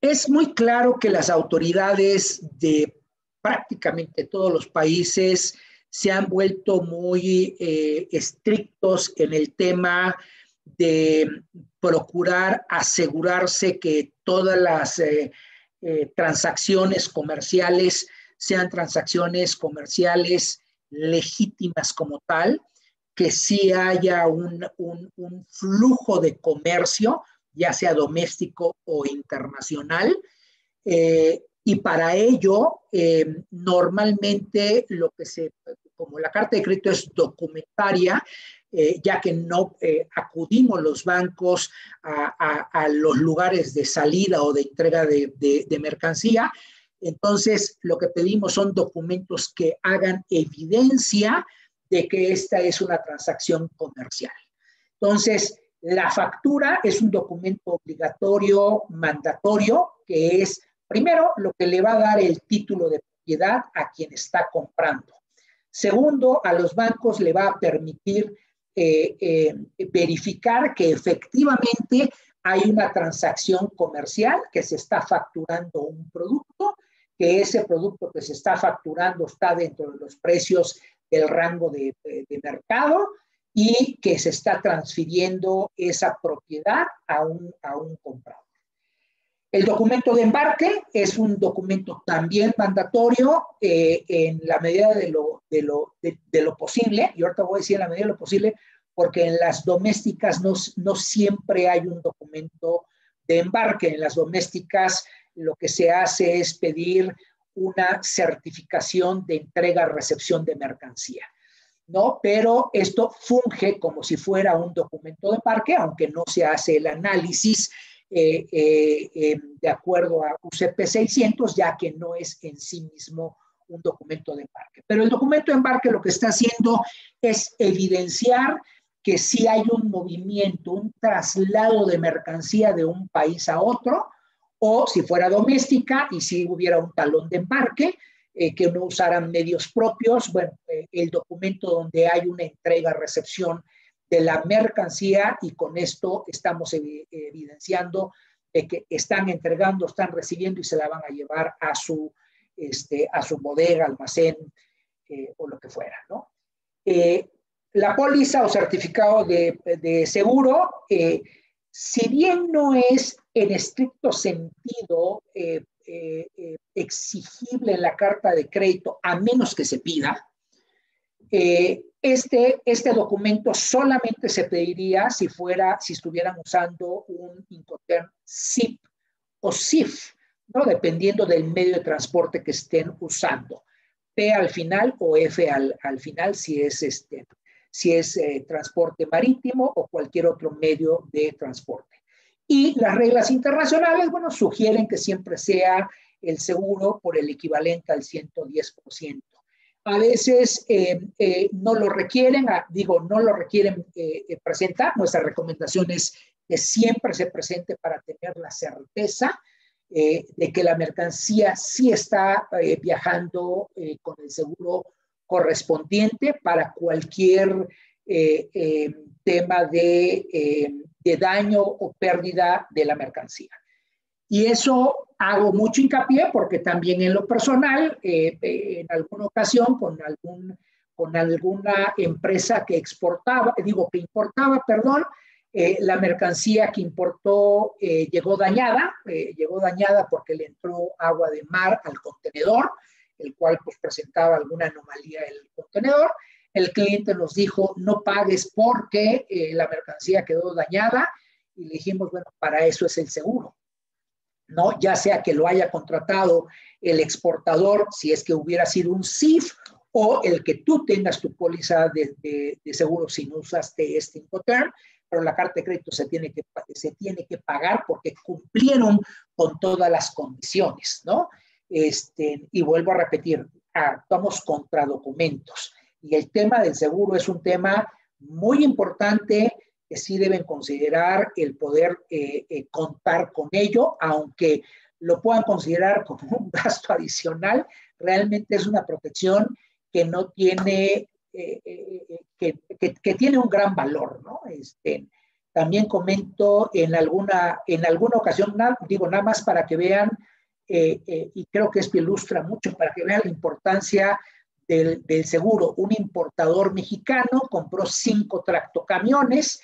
es muy claro que las autoridades de prácticamente todos los países se han vuelto muy eh, estrictos en el tema de procurar asegurarse que todas las eh, eh, transacciones comerciales sean transacciones comerciales legítimas como tal, que sí haya un, flujo de comercio, ya sea doméstico o internacional. Eh, y para ello, normalmente lo que se, como la carta de crédito es documentaria, eh, ya que no eh, acudimos los bancos a, los lugares de salida o de entrega de, mercancía. Entonces, lo que pedimos son documentos que hagan evidencia de que esta es una transacción comercial. Entonces, la factura es un documento obligatorio, mandatorio, que es, primero, lo que le va a dar el título de propiedad a quien está comprando. Segundo, a los bancos le va a permitir eh, eh, verificar que efectivamente hay una transacción comercial, que se está facturando un producto, que ese producto que se está facturando está dentro de los precios del rango de, mercado y que se está transfiriendo esa propiedad a un, a un comprador. El documento de embarque es un documento también mandatorio eh, en la medida de lo, de, lo, de, lo, posible, y ahorita voy a decir en la medida de lo posible, porque en las domésticas no, no siempre hay un documento de embarque. En las domésticas lo que se hace es pedir una certificación de entrega-recepción de mercancía. ¿no? Pero esto funge como si fuera un documento de embarque, aunque no se hace el análisis eh, eh, eh, de acuerdo a UCP 600, ya que no es en sí mismo un documento de embarque. Pero el documento de embarque lo que está haciendo es evidenciar que si hay un movimiento, un traslado de mercancía de un país a otro, o si fuera doméstica y si hubiera un talón de embarque, que no usaran medios propios, bueno, el documento donde hay una entrega-recepción de la mercancía y con esto estamos evidenciando que están entregando, están recibiendo y se la van a llevar a su, este, a su bodega, almacén eh, o lo que fuera. Eh, la póliza o certificado de, seguro, eh, si bien no es en estricto sentido exigible en la carta de crédito, a menos que se pida, este, este documento solamente se pediría si fuera, si estuvieran usando un Incoterm SIP o SIF, ¿no? Dependiendo del medio de transporte que estén usando. P al final o F al, final si es, este, si es eh, transporte marítimo o cualquier otro medio de transporte. Y las reglas internacionales, bueno, sugieren que siempre sea el seguro por el equivalente al 110% a veces eh, eh, no lo requieren, ah, digo, no lo requieren eh, presentar. Nuestra recomendación es que siempre se presente para tener la certeza de que la mercancía sí está viajando con el seguro correspondiente para cualquier tema de, de daño o pérdida de la mercancía. Y eso hago mucho hincapié porque también en lo personal, eh, eh, en alguna ocasión con, algún, con alguna empresa que exportaba, digo que importaba, perdón, eh, la mercancía que importó llegó dañada, llegó dañada porque le entró agua de mar al contenedor, el cual pues presentaba alguna anomalía en el contenedor. El cliente nos dijo, no pagues porque la mercancía quedó dañada y le dijimos, bueno, para eso es el seguro ¿no? Ya sea que lo haya contratado el exportador, si es que hubiera sido un CIF, o el que tú tengas tu póliza de, seguro si no usaste este Incoterm, pero la carta de crédito se tiene, que, se tiene que pagar porque cumplieron con todas las condiciones, ¿no? Este, y vuelvo a repetir, actuamos contra documentos. Y el tema del seguro es un tema muy importante que sí deben considerar el poder eh, eh, contar con ello, aunque lo puedan considerar como un gasto adicional, realmente es una protección que no tiene, eh, que, que, tiene un gran valor, ¿no? Este, también comento en alguna, en alguna ocasión, digo nada más para que vean, y creo que esto ilustra mucho, para que vean la importancia del, del, seguro. Un importador mexicano compró cinco tractocamiones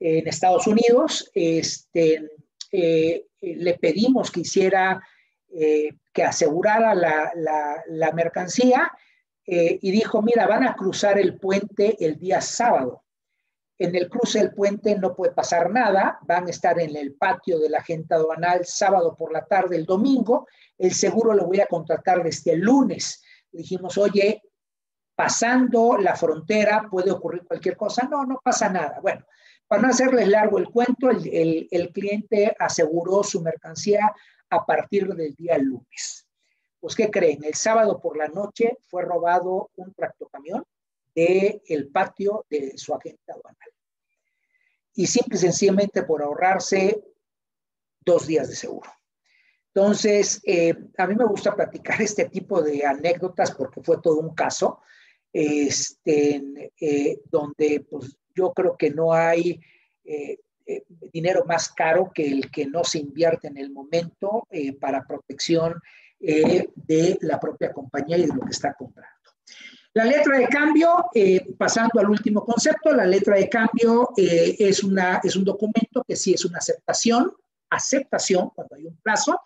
en Estados Unidos, este, eh, le pedimos que hiciera, eh, que asegurara la, mercancía eh, y dijo, mira, van a cruzar el puente el día sábado. En el cruce del puente no puede pasar nada, van a estar en el patio de la gente aduanal sábado por la tarde, el domingo, el seguro lo voy a contratar desde el lunes. dijimos, oye, pasando la frontera puede ocurrir cualquier cosa. No, no pasa nada. Bueno, para no hacerles largo el cuento, el, cliente aseguró su mercancía a partir del día lunes. Pues, ¿qué creen? El sábado por la noche fue robado un tractocamión del el patio de su agente aduanal. Y simple y sencillamente por ahorrarse dos días de seguro. Entonces, eh, a mí me gusta platicar este tipo de anécdotas porque fue todo un caso este, eh, donde pues, yo creo que no hay eh, eh, dinero más caro que el que no se invierte en el momento eh, para protección de la propia compañía y de lo que está comprando. La letra de cambio, pasando al último concepto, la letra de cambio es, una, es un documento que sí es una aceptación, aceptación, cuando hay un plazo,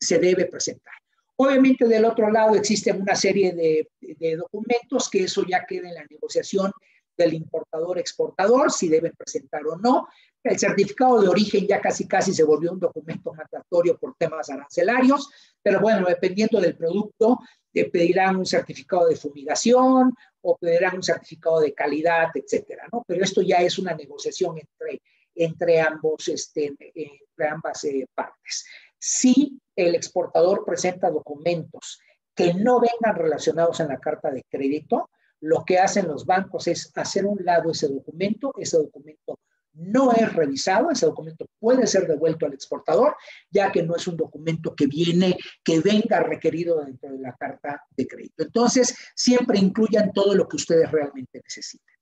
se debe presentar. Obviamente del otro lado existe una serie de, de documentos que eso ya queda en la negociación del importador-exportador, si deben presentar o no. El certificado de origen ya casi casi se volvió un documento mandatorio por temas arancelarios, pero bueno, dependiendo del producto, pedirán un certificado de fumigación o pedirán un certificado de calidad, etcétera, ¿no? Pero esto ya es una negociación entre, entre, ambos, este, entre ambas eh, partes. Si el exportador presenta documentos que no vengan relacionados en la carta de crédito, lo que hacen los bancos es hacer un lado ese documento, ese documento no es revisado, ese documento puede ser devuelto al exportador, ya que no es un documento que viene, que venga requerido dentro de la carta de crédito. Entonces, siempre incluyan todo lo que ustedes realmente necesiten.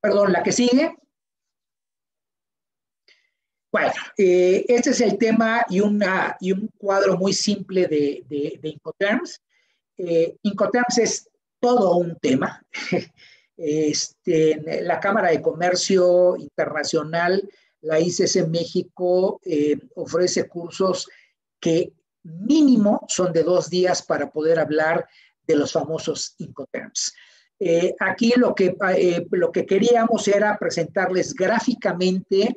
Perdón, la que sigue. Bueno, eh, este es el tema y, un cuadro muy simple de, de, Incoterms. Eh, Incoterms es todo un tema. Este, la Cámara de Comercio Internacional, la ICC México, eh, ofrece cursos que mínimo son de dos días para poder hablar de los famosos Incoterms. Eh, aquí lo que, eh, lo que queríamos era presentarles gráficamente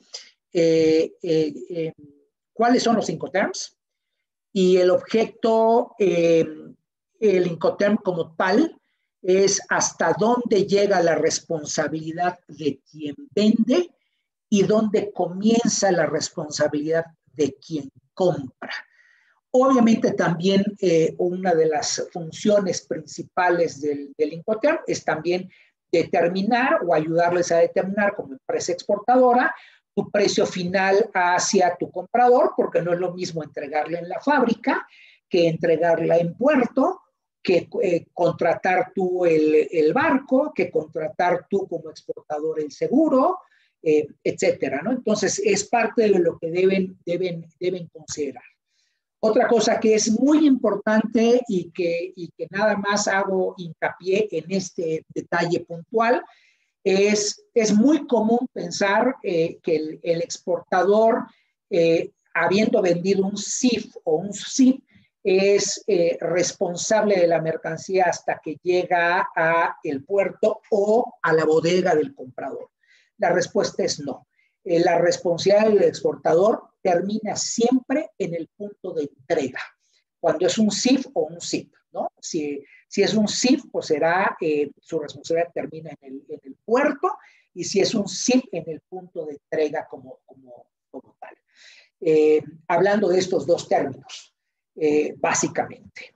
cuáles son los Incoterms y el objeto, el Incoterm como tal, es hasta dónde llega la responsabilidad de quien vende y dónde comienza la responsabilidad de quien compra. Obviamente también eh, una de las funciones principales del, del es también determinar o ayudarles a determinar como empresa exportadora tu precio final hacia tu comprador, porque no es lo mismo entregarle en la fábrica que entregarla en puerto que eh, contratar tú el, barco, que contratar tú como exportador el seguro, eh, etcétera, ¿no? Entonces, es parte de lo que deben, deben, deben considerar. Otra cosa que es muy importante y que, y que nada más hago hincapié en este detalle puntual es, es muy común pensar eh, que el, el exportador, habiendo vendido un SIF o un SIP, es eh, responsable de la mercancía hasta que llega a el puerto o a la bodega del comprador. La respuesta es no. Eh, la responsabilidad del exportador termina siempre en el punto de entrega, cuando es un SIF o un SIP, ¿no? Si, si es un SIF, pues será, eh, su responsabilidad termina en el, en el, puerto, y si es un SIP, en el punto de entrega como, como, como tal. hablando de estos dos términos, eh, básicamente.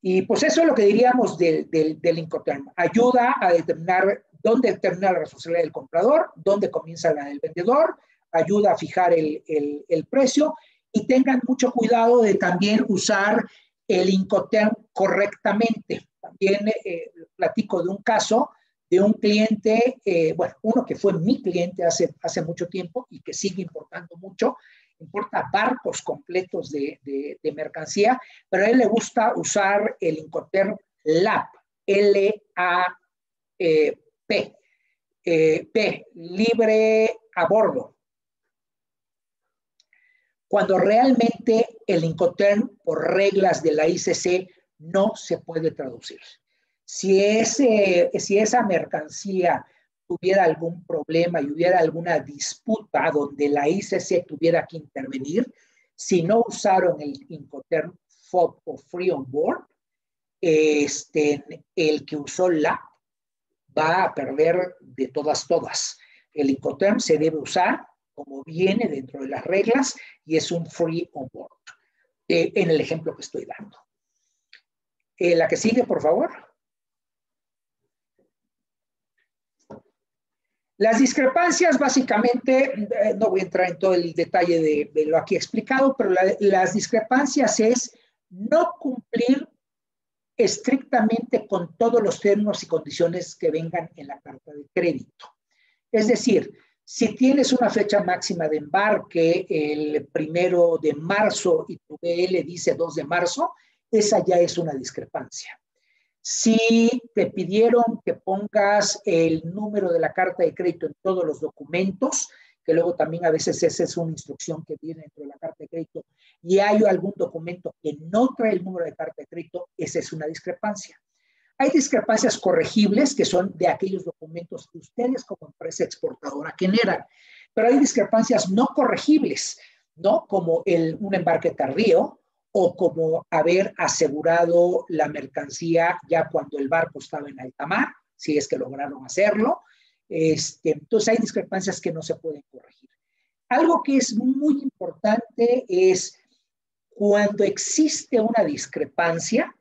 Y pues eso es lo que diríamos del, del, del Incoterm. Ayuda a determinar dónde termina la responsabilidad del comprador, dónde comienza la del vendedor, ayuda a fijar el, el, precio y tengan mucho cuidado de también usar el Incoterm correctamente. También eh, platico de un caso de un cliente, eh, bueno, uno que fue mi cliente hace, hace mucho tiempo y que sigue importando mucho, importa barcos completos de, de, mercancía, pero a él le gusta usar el Incoterm LAP, L-A-P, eh, P, libre a bordo. Cuando realmente el Incoterm, por reglas de la ICC, no se puede traducir. Si, ese, si esa mercancía tuviera algún problema y hubiera alguna disputa donde la ICC tuviera que intervenir, si no usaron el Incoterm FOB o Free on Board, este, el que usó la va a perder de todas, todas. El Incoterm se debe usar como viene dentro de las reglas y es un free on board, eh, en el ejemplo que estoy dando. Eh, la que sigue, por favor. Las discrepancias, básicamente, eh, no voy a entrar en todo el detalle de, lo aquí explicado, pero las discrepancias es no cumplir estrictamente con todos los términos y condiciones que vengan en la carta de crédito. Es decir, si tienes una fecha máxima de embarque el primero de marzo y tu BL dice 2 de marzo, esa ya es una discrepancia. Si te pidieron que pongas el número de la carta de crédito en todos los documentos, que luego también a veces esa es una instrucción que viene dentro de la carta de crédito, y hay algún documento que no trae el número de carta de crédito, esa es una discrepancia. Hay discrepancias corregibles que son de aquellos documentos que ustedes como empresa exportadora generan, pero hay discrepancias no corregibles, ¿no? Como el, un embarque tardío, o como haber asegurado la mercancía ya cuando el barco estaba en alta mar, si es que lograron hacerlo. Este, entonces hay discrepancias que no se pueden corregir. Algo que es muy importante es cuando existe una discrepancia,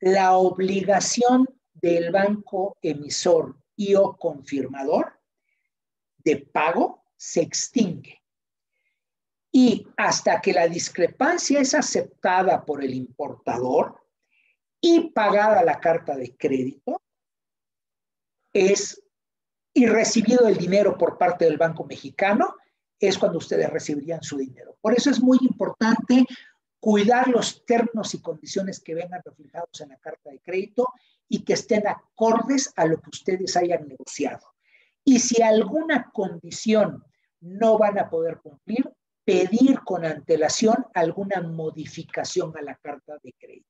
la obligación del banco emisor y o confirmador de pago se extingue y hasta que la discrepancia es aceptada por el importador y pagada la carta de crédito, es y recibido el dinero por parte del Banco Mexicano, es cuando ustedes recibirían su dinero. Por eso es muy importante cuidar los términos y condiciones que vengan reflejados en la carta de crédito y que estén acordes a lo que ustedes hayan negociado. Y si alguna condición no van a poder cumplir, pedir con antelación alguna modificación a la carta de crédito.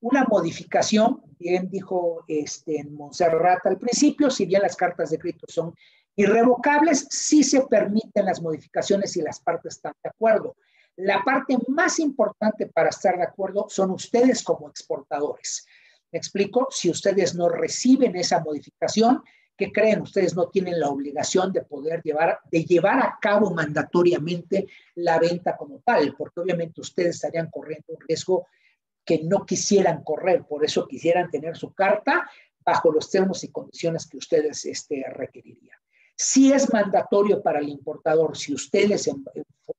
Una modificación, bien dijo este, en Montserrat al principio, si bien las cartas de crédito son irrevocables, sí se permiten las modificaciones si las partes están de acuerdo. La parte más importante para estar de acuerdo son ustedes como exportadores. Me explico, si ustedes no reciben esa modificación, ¿Qué creen? Ustedes no tienen la obligación de poder llevar, de llevar a cabo mandatoriamente la venta como tal, porque obviamente ustedes estarían corriendo un riesgo que no quisieran correr, por eso quisieran tener su carta bajo los términos y condiciones que ustedes este, requerirían. Si es mandatorio para el importador, si ustedes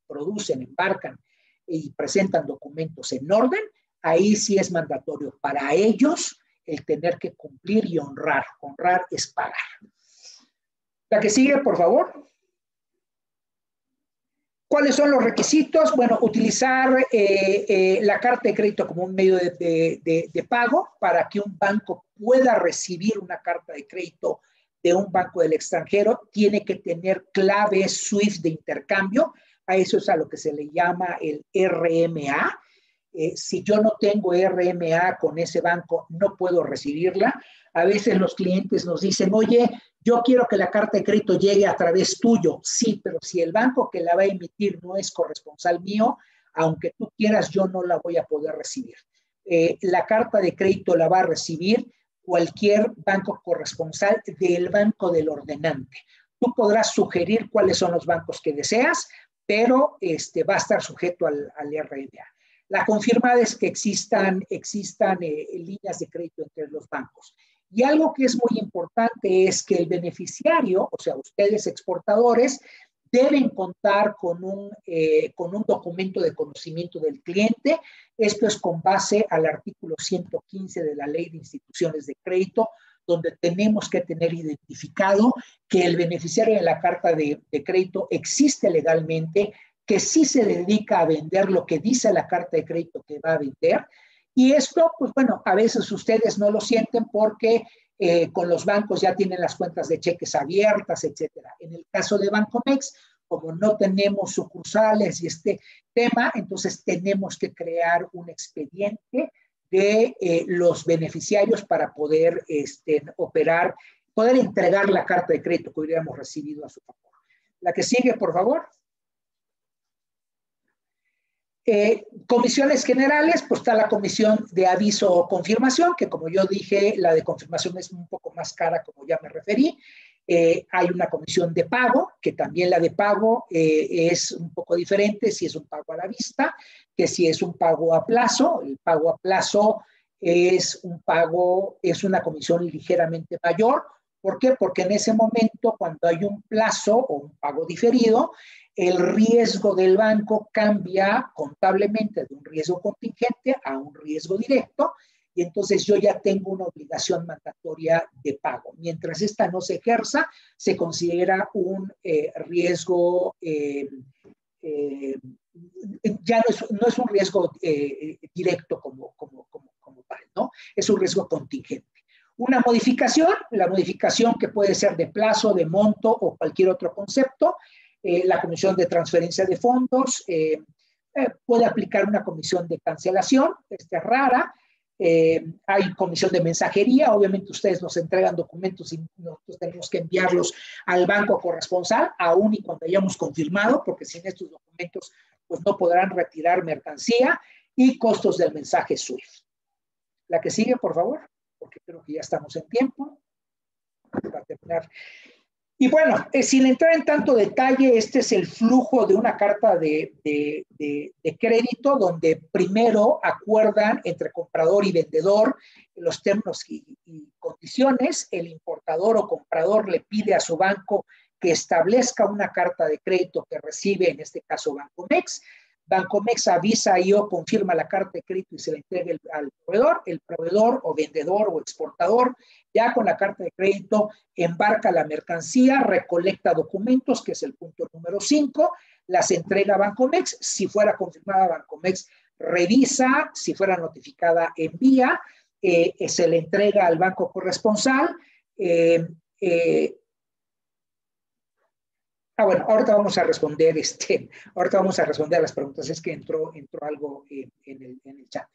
producen, embarcan y presentan documentos en orden, ahí sí es mandatorio para ellos el tener que cumplir y honrar. Honrar es pagar. La que sigue, por favor. ¿Cuáles son los requisitos? Bueno, utilizar eh, eh, la carta de crédito como un medio de, pago para que un banco pueda recibir una carta de crédito de un banco del extranjero. Tiene que tener claves SWIFT de intercambio. A eso es a lo que se le llama el RMA. Eh, si yo no tengo RMA con ese banco, no puedo recibirla. A veces los clientes nos dicen, oye, yo quiero que la carta de crédito llegue a través tuyo. Sí, pero si el banco que la va a emitir no es corresponsal mío, aunque tú quieras, yo no la voy a poder recibir. Eh, la carta de crédito la va a recibir cualquier banco corresponsal del banco del ordenante. Tú podrás sugerir cuáles son los bancos que deseas, pero este, va a estar sujeto al, al RMA. La confirmada es que existan, existan eh, líneas de crédito entre los bancos. Y algo que es muy importante es que el beneficiario, o sea, ustedes exportadores, deben contar con un, con un documento de conocimiento del cliente. Esto es con base al artículo 115 de la Ley de Instituciones de Crédito, donde tenemos que tener identificado que el beneficiario de la carta de, crédito existe legalmente, que sí se dedica a vender lo que dice la carta de crédito que va a vender. Y esto, pues bueno, a veces ustedes no lo sienten porque eh, con los bancos ya tienen las cuentas de cheques abiertas, etcétera. En el caso de Bancomex, como no tenemos sucursales y este tema, entonces tenemos que crear un expediente de eh, los beneficiarios para poder este, operar, poder entregar la carta de crédito que hubiéramos recibido a su favor. La que sigue, por favor. Eh, comisiones generales, pues está la comisión de aviso o confirmación, que como yo dije, la de confirmación es un poco más cara, como ya me referí. Eh, hay una comisión de pago, que también la de pago eh, es un poco diferente si es un pago a la vista, que si es un pago a plazo. El pago a plazo es un pago, es una comisión ligeramente mayor. ¿Por qué? Porque en ese momento, cuando hay un plazo o un pago diferido, el riesgo del banco cambia contablemente de un riesgo contingente a un riesgo directo y entonces yo ya tengo una obligación mandatoria de pago. Mientras esta no se ejerza, se considera un eh, riesgo, eh, eh, ya no es, no es, un riesgo directo como, como, como, como tal, ¿no? Es un riesgo contingente. Una modificación, la modificación que puede ser de plazo, de monto o cualquier otro concepto, la comisión de transferencia de fondos, puede aplicar una comisión de cancelación, esta es rara, eh, hay comisión de mensajería, obviamente ustedes nos entregan documentos y nosotros tenemos que enviarlos al banco corresponsal, aún y cuando hayamos confirmado, porque sin estos documentos pues no podrán retirar mercancía y costos del mensaje SWIFT. La que sigue, por favor, porque creo que ya estamos en tiempo. Para terminar y bueno, eh, sin entrar en tanto detalle, este es el flujo de una carta de, crédito donde primero acuerdan entre comprador y vendedor los términos y, condiciones. El importador o comprador le pide a su banco que establezca una carta de crédito que recibe, en este caso Bancomex. Bancomex avisa y o confirma la carta de crédito y se la entrega al proveedor. El proveedor o vendedor o exportador ya con la carta de crédito embarca la mercancía, recolecta documentos, que es el punto número 5, las entrega a Bancomex. Si fuera confirmada Bancomex, revisa, si fuera notificada, envía, eh, se le entrega al banco corresponsal. Eh, eh, Ah, bueno, ahorita vamos a responder, este, ahorita vamos a responder a las preguntas, es que entró, entró algo en, el, en el, chat.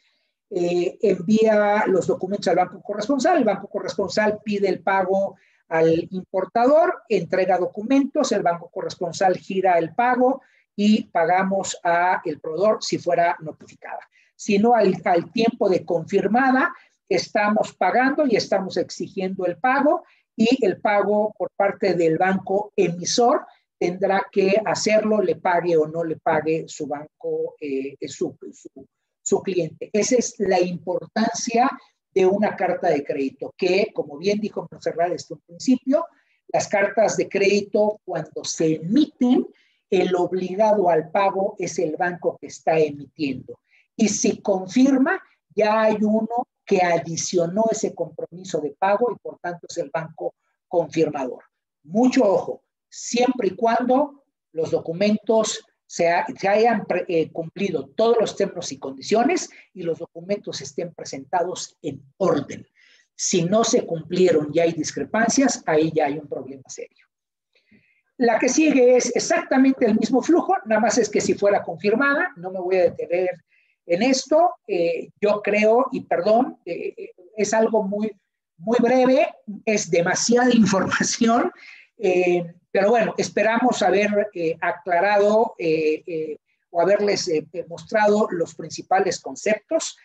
Eh, envía los documentos al banco corresponsal, el banco corresponsal pide el pago al importador, entrega documentos, el banco corresponsal gira el pago y pagamos a el proveedor si fuera notificada. Si no, al, al tiempo de confirmada, estamos pagando y estamos exigiendo el pago y el pago por parte del banco emisor tendrá que hacerlo, le pague o no le pague su banco, eh, su, su, cliente. Esa es la importancia de una carta de crédito, que, como bien dijo Monserrat desde un principio, las cartas de crédito, cuando se emiten, el obligado al pago es el banco que está emitiendo. Y si confirma, ya hay uno que adicionó ese compromiso de pago y por tanto es el banco confirmador. Mucho ojo, siempre y cuando los documentos se, hayan eh, cumplido todos los términos y condiciones y los documentos estén presentados en orden. Si no se cumplieron y hay discrepancias, ahí ya hay un problema serio. La que sigue es exactamente el mismo flujo, nada más es que si fuera confirmada, no me voy a detener en esto, eh, yo creo, y perdón, eh, es algo muy, muy breve, es demasiada información, pero bueno, esperamos haber eh, aclarado eh, eh, o haberles mostrado los principales conceptos.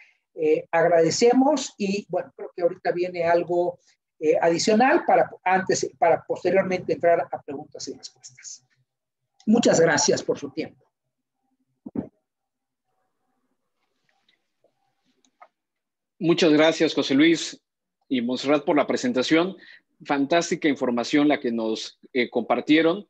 agradecemos y bueno, creo que ahorita viene algo adicional para antes, para posteriormente entrar a preguntas y respuestas. Muchas gracias por su tiempo. Muchas gracias, José Luis y Monserrat, por la presentación fantástica información la que nos eh, compartieron.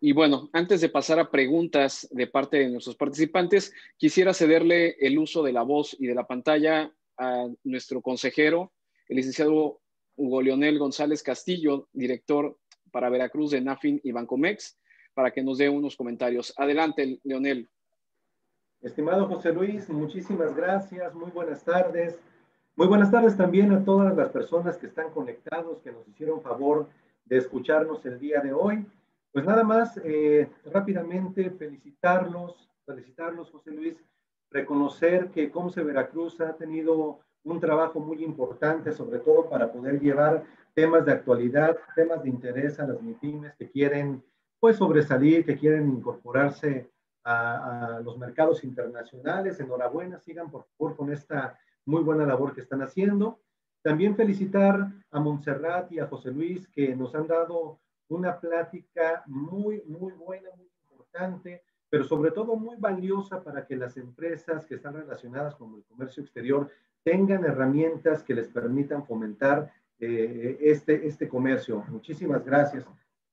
Y bueno, antes de pasar a preguntas de parte de nuestros participantes, quisiera cederle el uso de la voz y de la pantalla a nuestro consejero, el licenciado Hugo Leonel González Castillo, director para Veracruz de NAFIN y Bancomex, para que nos dé unos comentarios. Adelante, Leonel. Estimado José Luis, muchísimas gracias, muy buenas tardes. Muy buenas tardes también a todas las personas que están conectados, que nos hicieron favor de escucharnos el día de hoy. Pues nada más, eh, rápidamente felicitarlos, felicitarlos, José Luis, reconocer que Comce Veracruz ha tenido un trabajo muy importante, sobre todo para poder llevar temas de actualidad, temas de interés a las MIPIMES que quieren pues sobresalir, que quieren incorporarse a, a, los mercados internacionales. Enhorabuena, sigan por favor con esta muy buena labor que están haciendo. También felicitar a Montserrat y a José Luis que nos han dado una plática muy, muy buena, muy importante, pero sobre todo muy valiosa para que las empresas que están relacionadas con el comercio exterior tengan herramientas que les permitan fomentar eh, este, este comercio. Muchísimas gracias.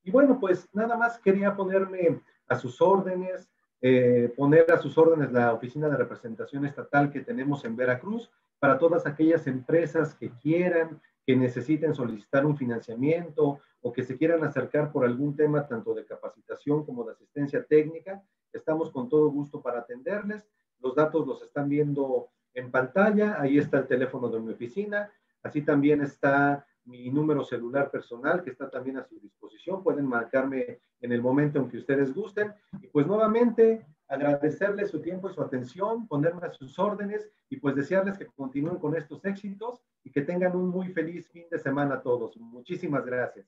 Y bueno, pues nada más quería ponerme a sus órdenes, eh, poner a sus órdenes la oficina de representación estatal que tenemos en Veracruz para todas aquellas empresas que quieran, que necesiten solicitar un financiamiento o que se quieran acercar por algún tema tanto de capacitación como de asistencia técnica. Estamos con todo gusto para atenderles. Los datos los están viendo en pantalla. Ahí está el teléfono de mi oficina. Así también está mi número celular personal que está también a su disposición. Pueden marcarme en el momento en que ustedes gusten. Y pues nuevamente agradecerles su tiempo y su atención, ponerme a sus órdenes y pues desearles que continúen con estos éxitos y que tengan un muy feliz fin de semana a todos. Muchísimas gracias.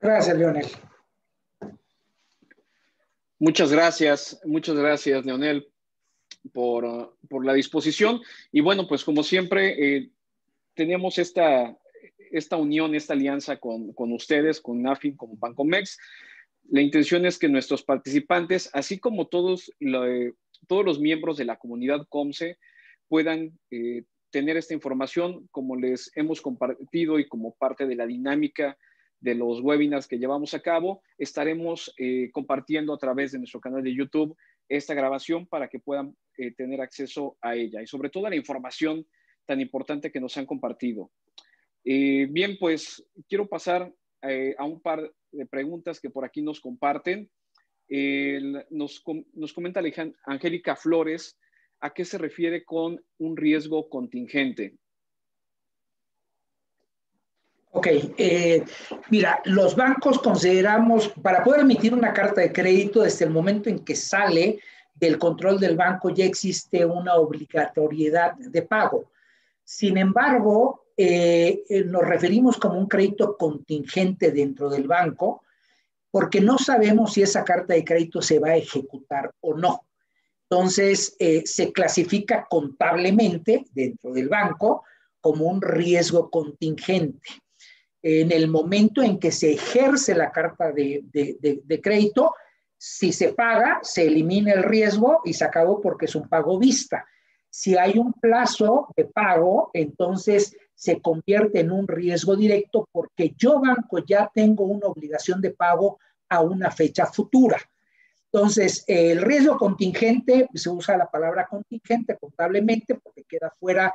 Gracias, Leonel. Muchas gracias, muchas gracias, Leonel, por, por la disposición. Y bueno, pues como siempre, eh, tenemos esta, esta unión, esta alianza con, con ustedes, con NAFIN, como Bancomex, la intención es que nuestros participantes, así como todos, todos los miembros de la comunidad COMSE, puedan eh, tener esta información como les hemos compartido y como parte de la dinámica de los webinars que llevamos a cabo, estaremos eh, compartiendo a través de nuestro canal de YouTube esta grabación para que puedan eh, tener acceso a ella y sobre todo a la información tan importante que nos han compartido. bien, pues quiero pasar a un par de preguntas que por aquí nos comparten. nos, nos, comenta Angélica Flores a qué se refiere con un riesgo contingente. Ok, eh, mira, los bancos consideramos, para poder emitir una carta de crédito desde el momento en que sale del control del banco ya existe una obligatoriedad de pago. Sin embargo, eh, eh, nos referimos como un crédito contingente dentro del banco porque no sabemos si esa carta de crédito se va a ejecutar o no. Entonces, eh, se clasifica contablemente dentro del banco como un riesgo contingente. En el momento en que se ejerce la carta de, de crédito, si se paga, se elimina el riesgo y se acabó porque es un pago vista. Si hay un plazo de pago, entonces se convierte en un riesgo directo porque yo banco ya tengo una obligación de pago a una fecha futura. Entonces, el riesgo contingente, se usa la palabra contingente contablemente porque queda fuera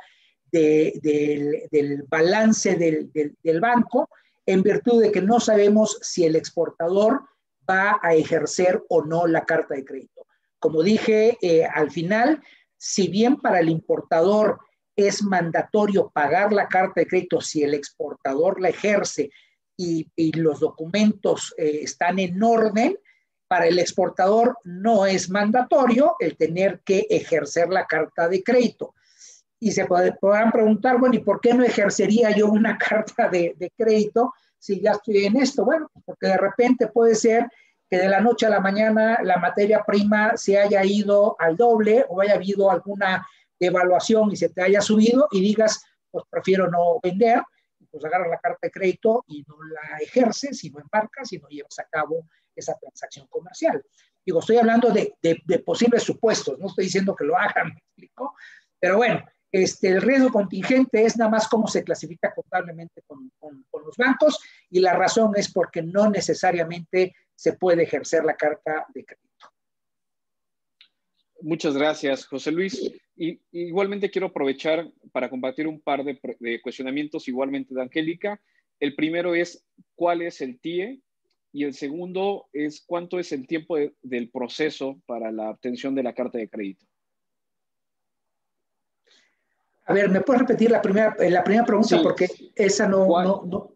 del balance del, banco en virtud de que no sabemos si el exportador va a ejercer o no la carta de crédito. Como dije eh, al final, si bien para el importador es mandatorio pagar la carta de crédito si el exportador la ejerce y, los documentos eh, están en orden, para el exportador no es mandatorio el tener que ejercer la carta de crédito. Y se podrán preguntar, bueno, ¿y por qué no ejercería yo una carta de, de crédito si ya estoy en esto? Bueno, porque de repente puede ser que de la noche a la mañana la materia prima se haya ido al doble o haya habido alguna evaluación y se te haya subido y digas, pues prefiero no vender, pues agarras la carta de crédito y no la ejerces y no embarcas y no llevas a cabo esa transacción comercial. Digo, estoy hablando de, de, posibles supuestos, no estoy diciendo que lo hagan, ¿me explico? Pero bueno, Este, el riesgo contingente es nada más cómo se clasifica contablemente con, los bancos y la razón es porque no necesariamente se puede ejercer la carta de crédito. Muchas gracias, José Luis. Y, igualmente quiero aprovechar para compartir un par de, cuestionamientos igualmente de Angélica. El primero es, ¿cuál es el TIE? Y el segundo es, ¿cuánto es el tiempo del proceso para la obtención de la carta de crédito? A ver, ¿me puedes repetir la primera, eh, la primera pregunta? Porque esa no ¿Cuál, no, no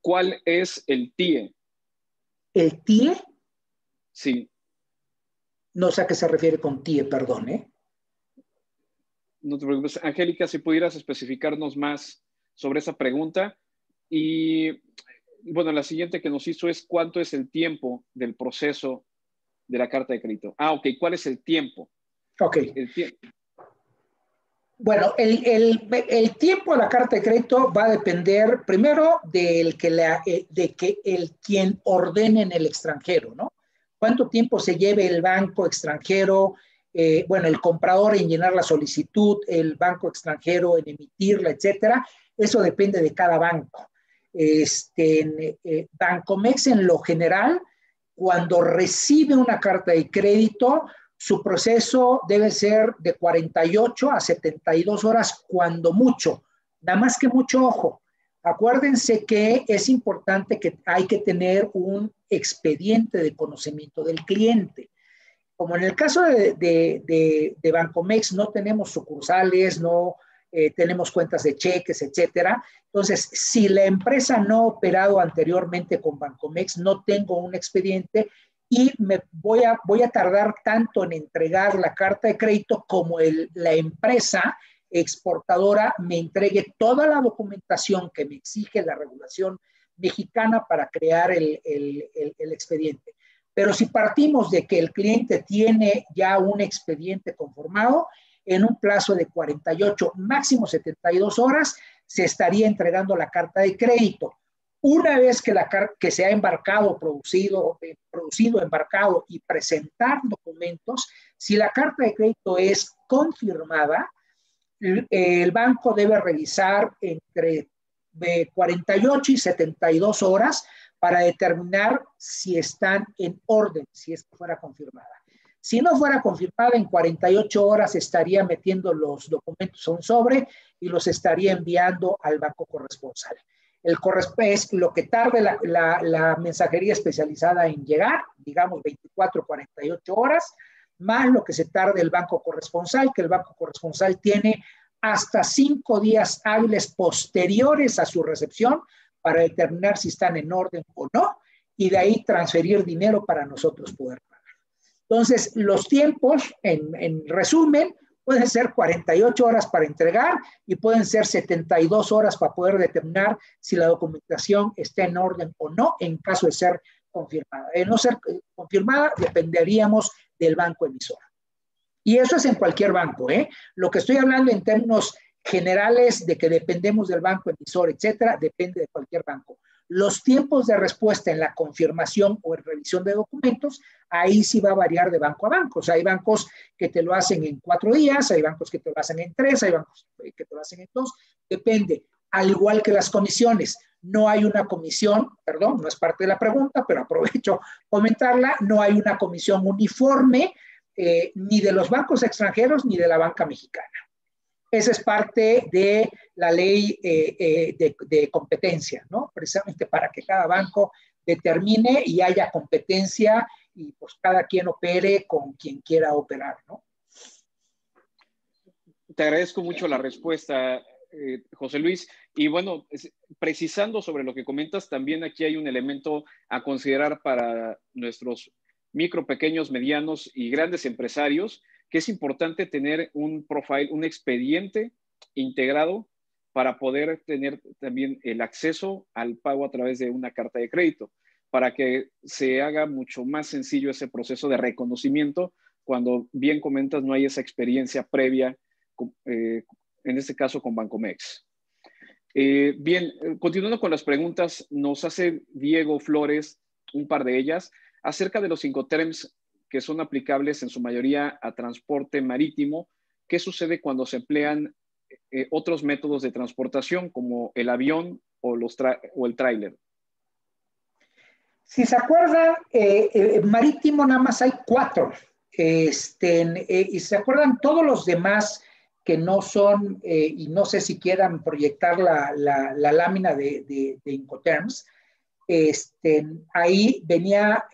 ¿Cuál es el TIE? ¿El TIE? Sí. No sé a qué se refiere con TIE, perdón, ¿eh? No te preocupes. Angélica, si pudieras especificarnos más sobre esa pregunta. Y bueno, la siguiente que nos hizo es cuánto es el tiempo del proceso de la carta de crédito. Ah, ok. ¿Cuál es el tiempo? Ok. El tiempo. Bueno, el, tiempo de la carta de crédito va a depender primero del que la, eh, de que el quien ordene en el extranjero, ¿no? Cuánto tiempo se lleve el banco extranjero, eh, bueno, el comprador en llenar la solicitud, el banco extranjero en emitirla, etcétera. Eso depende de cada banco. Este, eh, Bancomex en lo general, cuando recibe una carta de crédito, su proceso debe ser de 48 a 72 horas cuando mucho. Nada más que mucho ojo. Acuérdense que es importante que hay que tener un expediente de conocimiento del cliente. Como en el caso de, de, de, Bancomex no tenemos sucursales, no eh, tenemos cuentas de cheques, etcétera. Entonces, si la empresa no ha operado anteriormente con Bancomex, no tengo un expediente, y me voy a, voy a tardar tanto en entregar la carta de crédito como la empresa exportadora me entregue toda la documentación que me exige la regulación mexicana para crear el, el, el, expediente. Pero si partimos de que el cliente tiene ya un expediente conformado, en un plazo de 48, máximo 72 horas, se estaría entregando la carta de crédito. Una vez que, la que se ha embarcado, producido, eh, producido, embarcado y presentar documentos, si la carta de crédito es confirmada, el, banco debe revisar entre 48 y 72 horas para determinar si están en orden, si es que fuera confirmada. Si no fuera confirmada, en 48 horas estaría metiendo los documentos a un sobre y los estaría enviando al banco corresponsal. El es lo que tarde la, mensajería especializada en llegar, digamos 24, 48 horas, más lo que se tarde el banco corresponsal, que el banco corresponsal tiene hasta cinco días hábiles posteriores a su recepción para determinar si están en orden o no, y de ahí transferir dinero para nosotros poder pagar. Entonces, los tiempos, en resumen, Pueden ser 48 horas para entregar y pueden ser 72 horas para poder determinar si la documentación está en orden o no en caso de ser confirmada. De no ser eh, confirmada, dependeríamos del banco emisor. Y eso es en cualquier banco. ¿eh? Lo que estoy hablando en términos generales de que dependemos del banco emisor, etcétera, depende de cualquier banco. Los tiempos de respuesta en la confirmación o en revisión de documentos, ahí sí va a variar de banco a banco. O sea, hay bancos que te lo hacen en cuatro días, hay bancos que te lo hacen en tres, hay bancos que te lo hacen en dos. Depende. Al igual que las comisiones, no hay una comisión, perdón, no es parte de la pregunta, pero aprovecho comentarla, no hay una comisión uniforme eh, ni de los bancos extranjeros ni de la banca mexicana. Esa es parte de la ley eh, eh, de, competencia, ¿no? Precisamente para que cada banco determine y haya competencia y pues cada quien opere con quien quiera operar, ¿no? Te agradezco mucho la respuesta, eh, José Luis. Y bueno, precisando sobre lo que comentas, también aquí hay un elemento a considerar para nuestros micro, pequeños, medianos y grandes empresarios, que es importante tener un profile, un expediente integrado para poder tener también el acceso al pago a través de una carta de crédito, para que se haga mucho más sencillo ese proceso de reconocimiento cuando bien comentas no hay esa experiencia previa, eh, en este caso con Bancomex. Eh, bien, continuando con las preguntas, nos hace Diego Flores un par de ellas acerca de los cinco terms que son aplicables en su mayoría a transporte marítimo. ¿Qué sucede cuando se emplean eh, otros métodos de transportación como el avión o, el tráiler. Si se acuerdan, eh, eh, marítimo nada más hay cuatro. Este, y se acuerdan todos los demás que no son, y no sé si quieran proyectar la, la, lámina de, de, Incoterms, este, ahí venía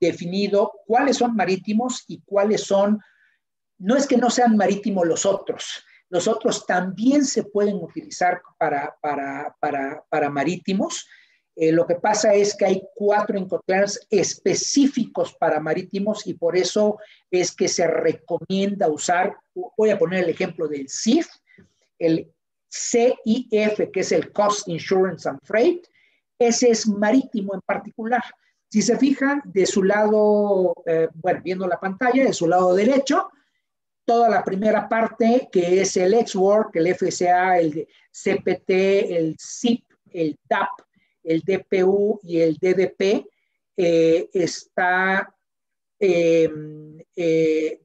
definido cuáles son marítimos y cuáles son, no es que no sean marítimos los otros, los otros también se pueden utilizar para, para, marítimos. Eh, lo que pasa es que hay cuatro Incoterms específicos para marítimos y por eso es que se recomienda usar, voy a poner el ejemplo del CIF, el CIF, que es el Cost Insurance and Freight, ese es marítimo en particular. Si se fijan, de su lado, eh, bueno, viendo la pantalla, de su lado derecho, toda la primera parte, que es el X-Work, el FSA, el CPT, el ZIP, el DAP, el DPU y el DDP, eh, está em, eh,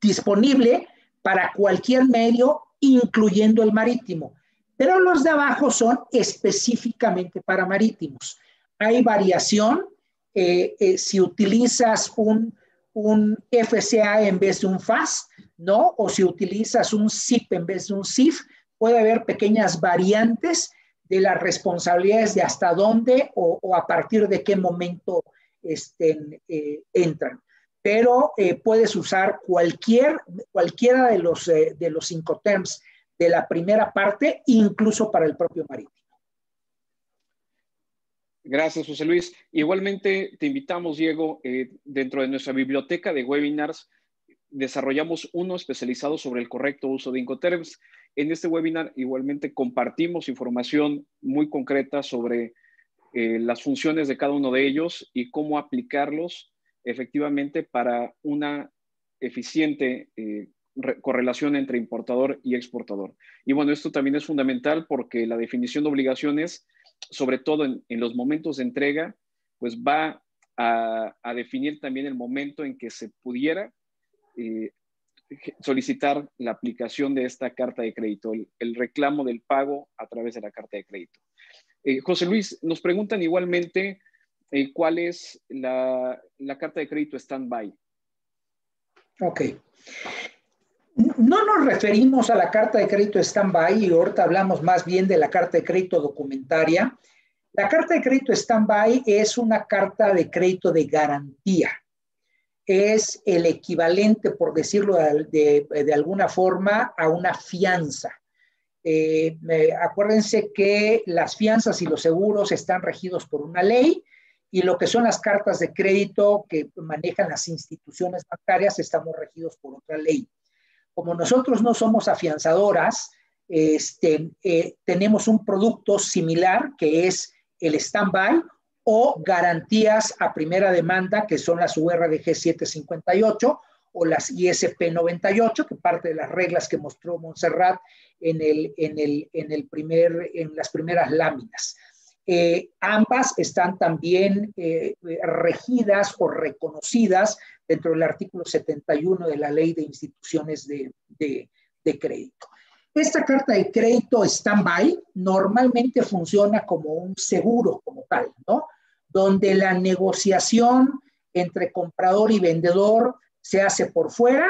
disponible para cualquier medio, incluyendo el marítimo. Pero los de abajo son específicamente para marítimos. Hay variación. Eh, si utilizas un un FCA en vez de un FAS, ¿no? O si utilizas un SIP en vez de un SIF, puede haber pequeñas variantes de las responsabilidades de hasta dónde o, a partir de qué momento estén, eh, entran. Pero eh, puedes usar cualquier, cualquiera de los, eh, de los cinco terms de la primera parte, incluso para el propio marítimo. Gracias, José Luis. Igualmente, te invitamos, Diego, eh, dentro de nuestra biblioteca de webinars, desarrollamos uno especializado sobre el correcto uso de Incoterms. En este webinar, igualmente, compartimos información muy concreta sobre eh, las funciones de cada uno de ellos y cómo aplicarlos efectivamente para una eficiente eh, correlación entre importador y exportador. Y bueno, esto también es fundamental porque la definición de obligaciones sobre todo en, los momentos de entrega, pues va a, definir también el momento en que se pudiera eh, solicitar la aplicación de esta carta de crédito, el, reclamo del pago a través de la carta de crédito. Eh, José Luis, nos preguntan igualmente eh, cuál es la, la, carta de crédito stand-by. Ok. No nos referimos a la carta de crédito stand-by y ahorita hablamos más bien de la carta de crédito documentaria. La carta de crédito stand-by es una carta de crédito de garantía. Es el equivalente, por decirlo de, alguna forma, a una fianza. Eh, acuérdense que las fianzas y los seguros están regidos por una ley y lo que son las cartas de crédito que manejan las instituciones bancarias estamos regidos por otra ley como nosotros no somos afianzadoras, este, eh, tenemos un producto similar que es el stand-by o garantías a primera demanda, que son las URDG 758 o las ISP 98, que parte de las reglas que mostró Montserrat en, el, en, el, en, el primer, en las primeras láminas. Eh, ambas están también eh, regidas o reconocidas dentro del artículo 71 de la Ley de Instituciones de, de, Crédito. Esta carta de crédito stand-by normalmente funciona como un seguro como tal, ¿no? Donde la negociación entre comprador y vendedor se hace por fuera,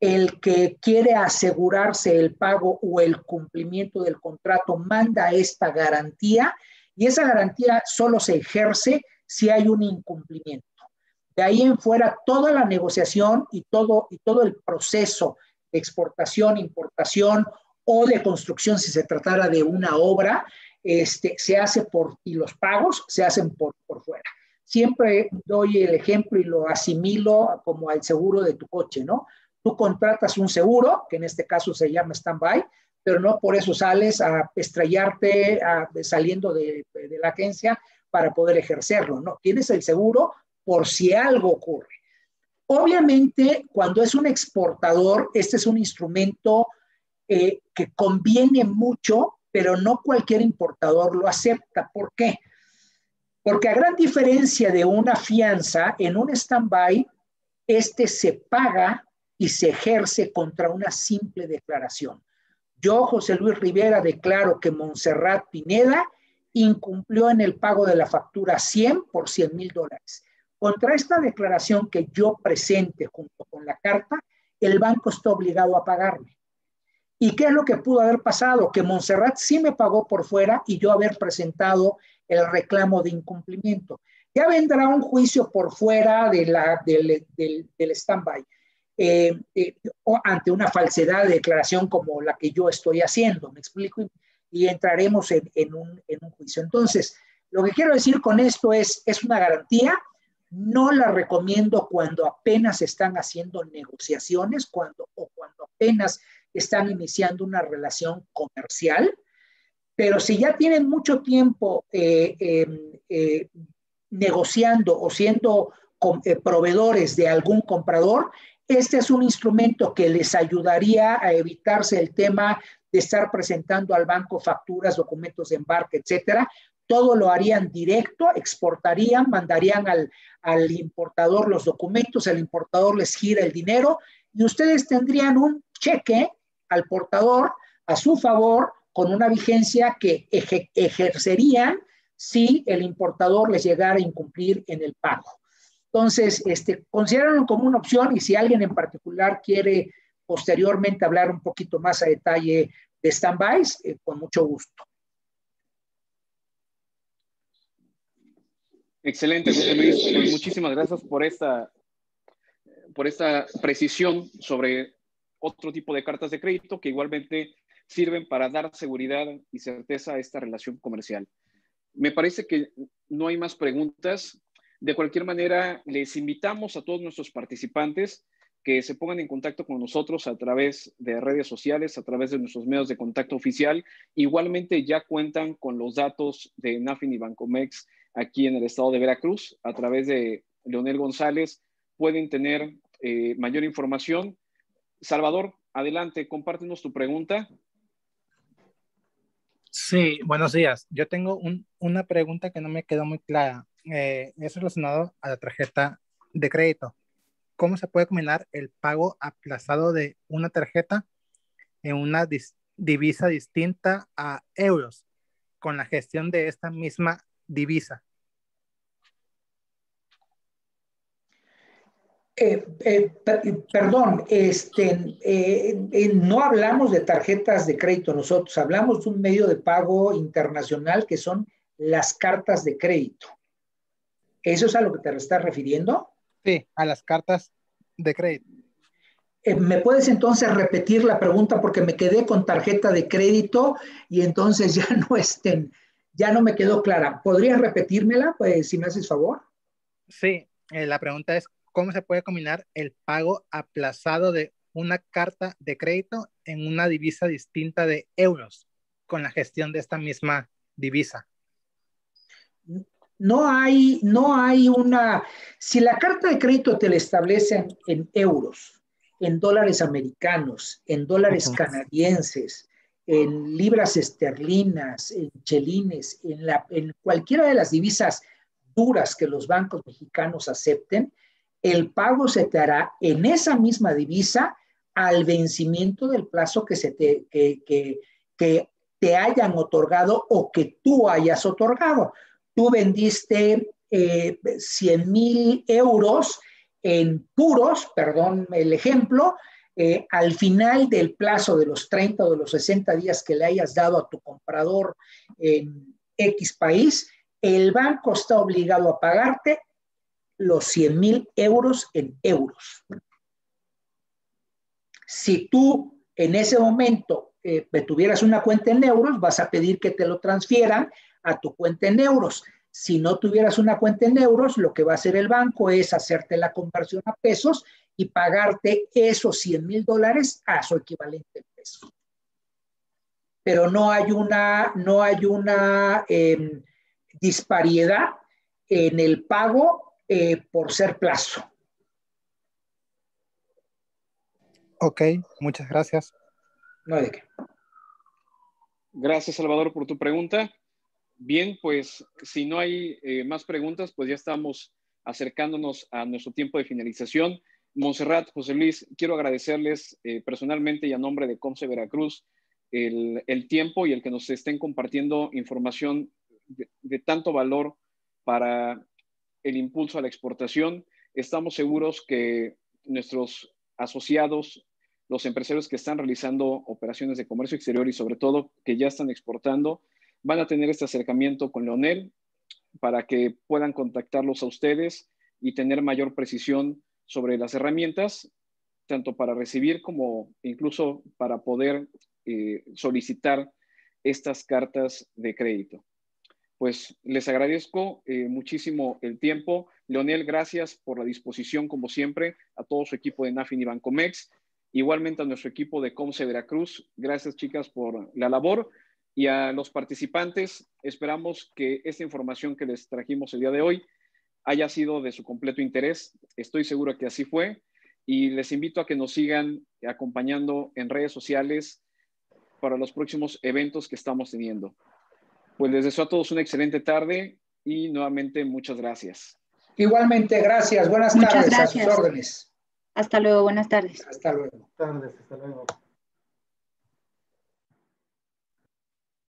el que quiere asegurarse el pago o el cumplimiento del contrato manda esta garantía y esa garantía solo se ejerce si hay un incumplimiento. De ahí en fuera, toda la negociación y todo, y todo el proceso de exportación, importación o de construcción, si se tratara de una obra, este, se hace por, y los pagos se hacen por, por fuera. Siempre doy el ejemplo y lo asimilo como al seguro de tu coche, ¿no? Tú contratas un seguro, que en este caso se llama stand-by, pero no por eso sales a estrellarte saliendo de, la agencia para poder ejercerlo, ¿no? Tienes el seguro por si algo ocurre. Obviamente, cuando es un exportador, este es un instrumento eh, que conviene mucho, pero no cualquier importador lo acepta. ¿Por qué? Porque a gran diferencia de una fianza, en un stand-by, este se paga y se ejerce contra una simple declaración. Yo, José Luis Rivera, declaro que Montserrat Pineda incumplió en el pago de la factura 100 por 100 mil dólares. Contra esta declaración que yo presente junto con la carta, el banco está obligado a pagarme. ¿Y qué es lo que pudo haber pasado? Que Montserrat sí me pagó por fuera y yo haber presentado el reclamo de incumplimiento. Ya vendrá un juicio por fuera de la, del, del, del stand-by. Eh, eh, ante una falsedad de declaración como la que yo estoy haciendo, me explico, y, entraremos en, en, un, juicio. Entonces, lo que quiero decir con esto es, es una garantía, no la recomiendo cuando apenas están haciendo negociaciones, cuando, o cuando apenas están iniciando una relación comercial, pero si ya tienen mucho tiempo eh, em, negociando o siendo proveedores de algún comprador, este es un instrumento que les ayudaría a evitarse el tema de estar presentando al banco facturas, documentos de embarque, etcétera. Todo lo harían directo, exportarían, mandarían al, al importador los documentos, el importador les gira el dinero y ustedes tendrían un cheque al portador a su favor con una vigencia que ejercerían si el importador les llegara a incumplir en el pago. Entonces, este, considérenlo como una opción y si alguien en particular quiere posteriormente hablar un poquito más a detalle de stand-bys, eh, con mucho gusto. Excelente, José Luis. Pues muchísimas gracias por esta, por esta precisión sobre otro tipo de cartas de crédito que igualmente sirven para dar seguridad y certeza a esta relación comercial. Me parece que no hay más preguntas. De cualquier manera, les invitamos a todos nuestros participantes que se pongan en contacto con nosotros a través de redes sociales, a través de nuestros medios de contacto oficial. Igualmente ya cuentan con los datos de Nafin y Bancomex aquí en el estado de Veracruz. A través de Leonel González pueden tener eh, mayor información. Salvador, adelante, compártenos tu pregunta. Sí, buenos días. Yo tengo un, una pregunta que no me quedó muy clara eh, es relacionado a la tarjeta de crédito. ¿Cómo se puede combinar el pago aplazado de una tarjeta en una divisa distinta a euros con la gestión de esta misma divisa? Eh, eh, perdón, este, eh, no hablamos de tarjetas de crédito nosotros, hablamos de un medio de pago internacional que son las cartas de crédito. ¿Eso es a lo que te estás refiriendo? Sí, a las cartas de crédito. Eh, ¿Me puedes entonces repetir la pregunta porque me quedé con tarjeta de crédito y entonces ya no estén, ya no me quedó clara. ¿Podrías repetírmela, pues, si me haces favor? Sí, eh, la pregunta es cómo se puede combinar el pago aplazado de una carta de crédito en una divisa distinta de euros con la gestión de esta misma divisa. No hay, no hay una, si la carta de crédito te la establecen en euros, en dólares americanos, en dólares canadienses, en libras esterlinas, en chelines, en, la, en cualquiera de las divisas duras que los bancos mexicanos acepten, el pago se te hará en esa misma divisa al vencimiento del plazo que, se te, que, que, que te hayan otorgado o que tú hayas otorgado tú vendiste 100 eh, mil euros en puros, perdón el ejemplo, eh, al final del plazo de los 30 o de los 60 días que le hayas dado a tu comprador en X país, el banco está obligado a pagarte los 100 mil euros en euros. Si tú en ese momento eh, tuvieras una cuenta en euros, vas a pedir que te lo transfieran a tu cuenta en euros. Si no tuvieras una cuenta en euros, lo que va a hacer el banco es hacerte la conversión a pesos y pagarte esos 100 mil dólares a su equivalente en pesos. Pero no hay una, no hay una eh, disparidad en el pago eh, por ser plazo. Ok, muchas gracias. No de qué. Gracias, Salvador, por tu pregunta. Bien, pues si no hay eh, más preguntas, pues ya estamos acercándonos a nuestro tiempo de finalización. Montserrat, José Luis, quiero agradecerles eh, personalmente y a nombre de Conce Veracruz el, tiempo y el que nos estén compartiendo información de, tanto valor para el impulso a la exportación. Estamos seguros que nuestros asociados, los empresarios que están realizando operaciones de comercio exterior y sobre todo que ya están exportando, van a tener este acercamiento con Leonel para que puedan contactarlos a ustedes y tener mayor precisión sobre las herramientas, tanto para recibir como incluso para poder eh, solicitar estas cartas de crédito. Pues les agradezco eh, muchísimo el tiempo. Leonel, gracias por la disposición, como siempre, a todo su equipo de NAFIN y Bancomex. Igualmente a nuestro equipo de Comce Veracruz. Gracias, chicas, por la labor. Y a los participantes, esperamos que esta información que les trajimos el día de hoy haya sido de su completo interés. Estoy seguro que así fue. Y les invito a que nos sigan acompañando en redes sociales para los próximos eventos que estamos teniendo. Pues les deseo a todos una excelente tarde y nuevamente muchas gracias. Igualmente, gracias. Buenas tardes. A sus órdenes. Hasta luego, buenas tardes. Hasta luego. Buenas tardes, hasta luego.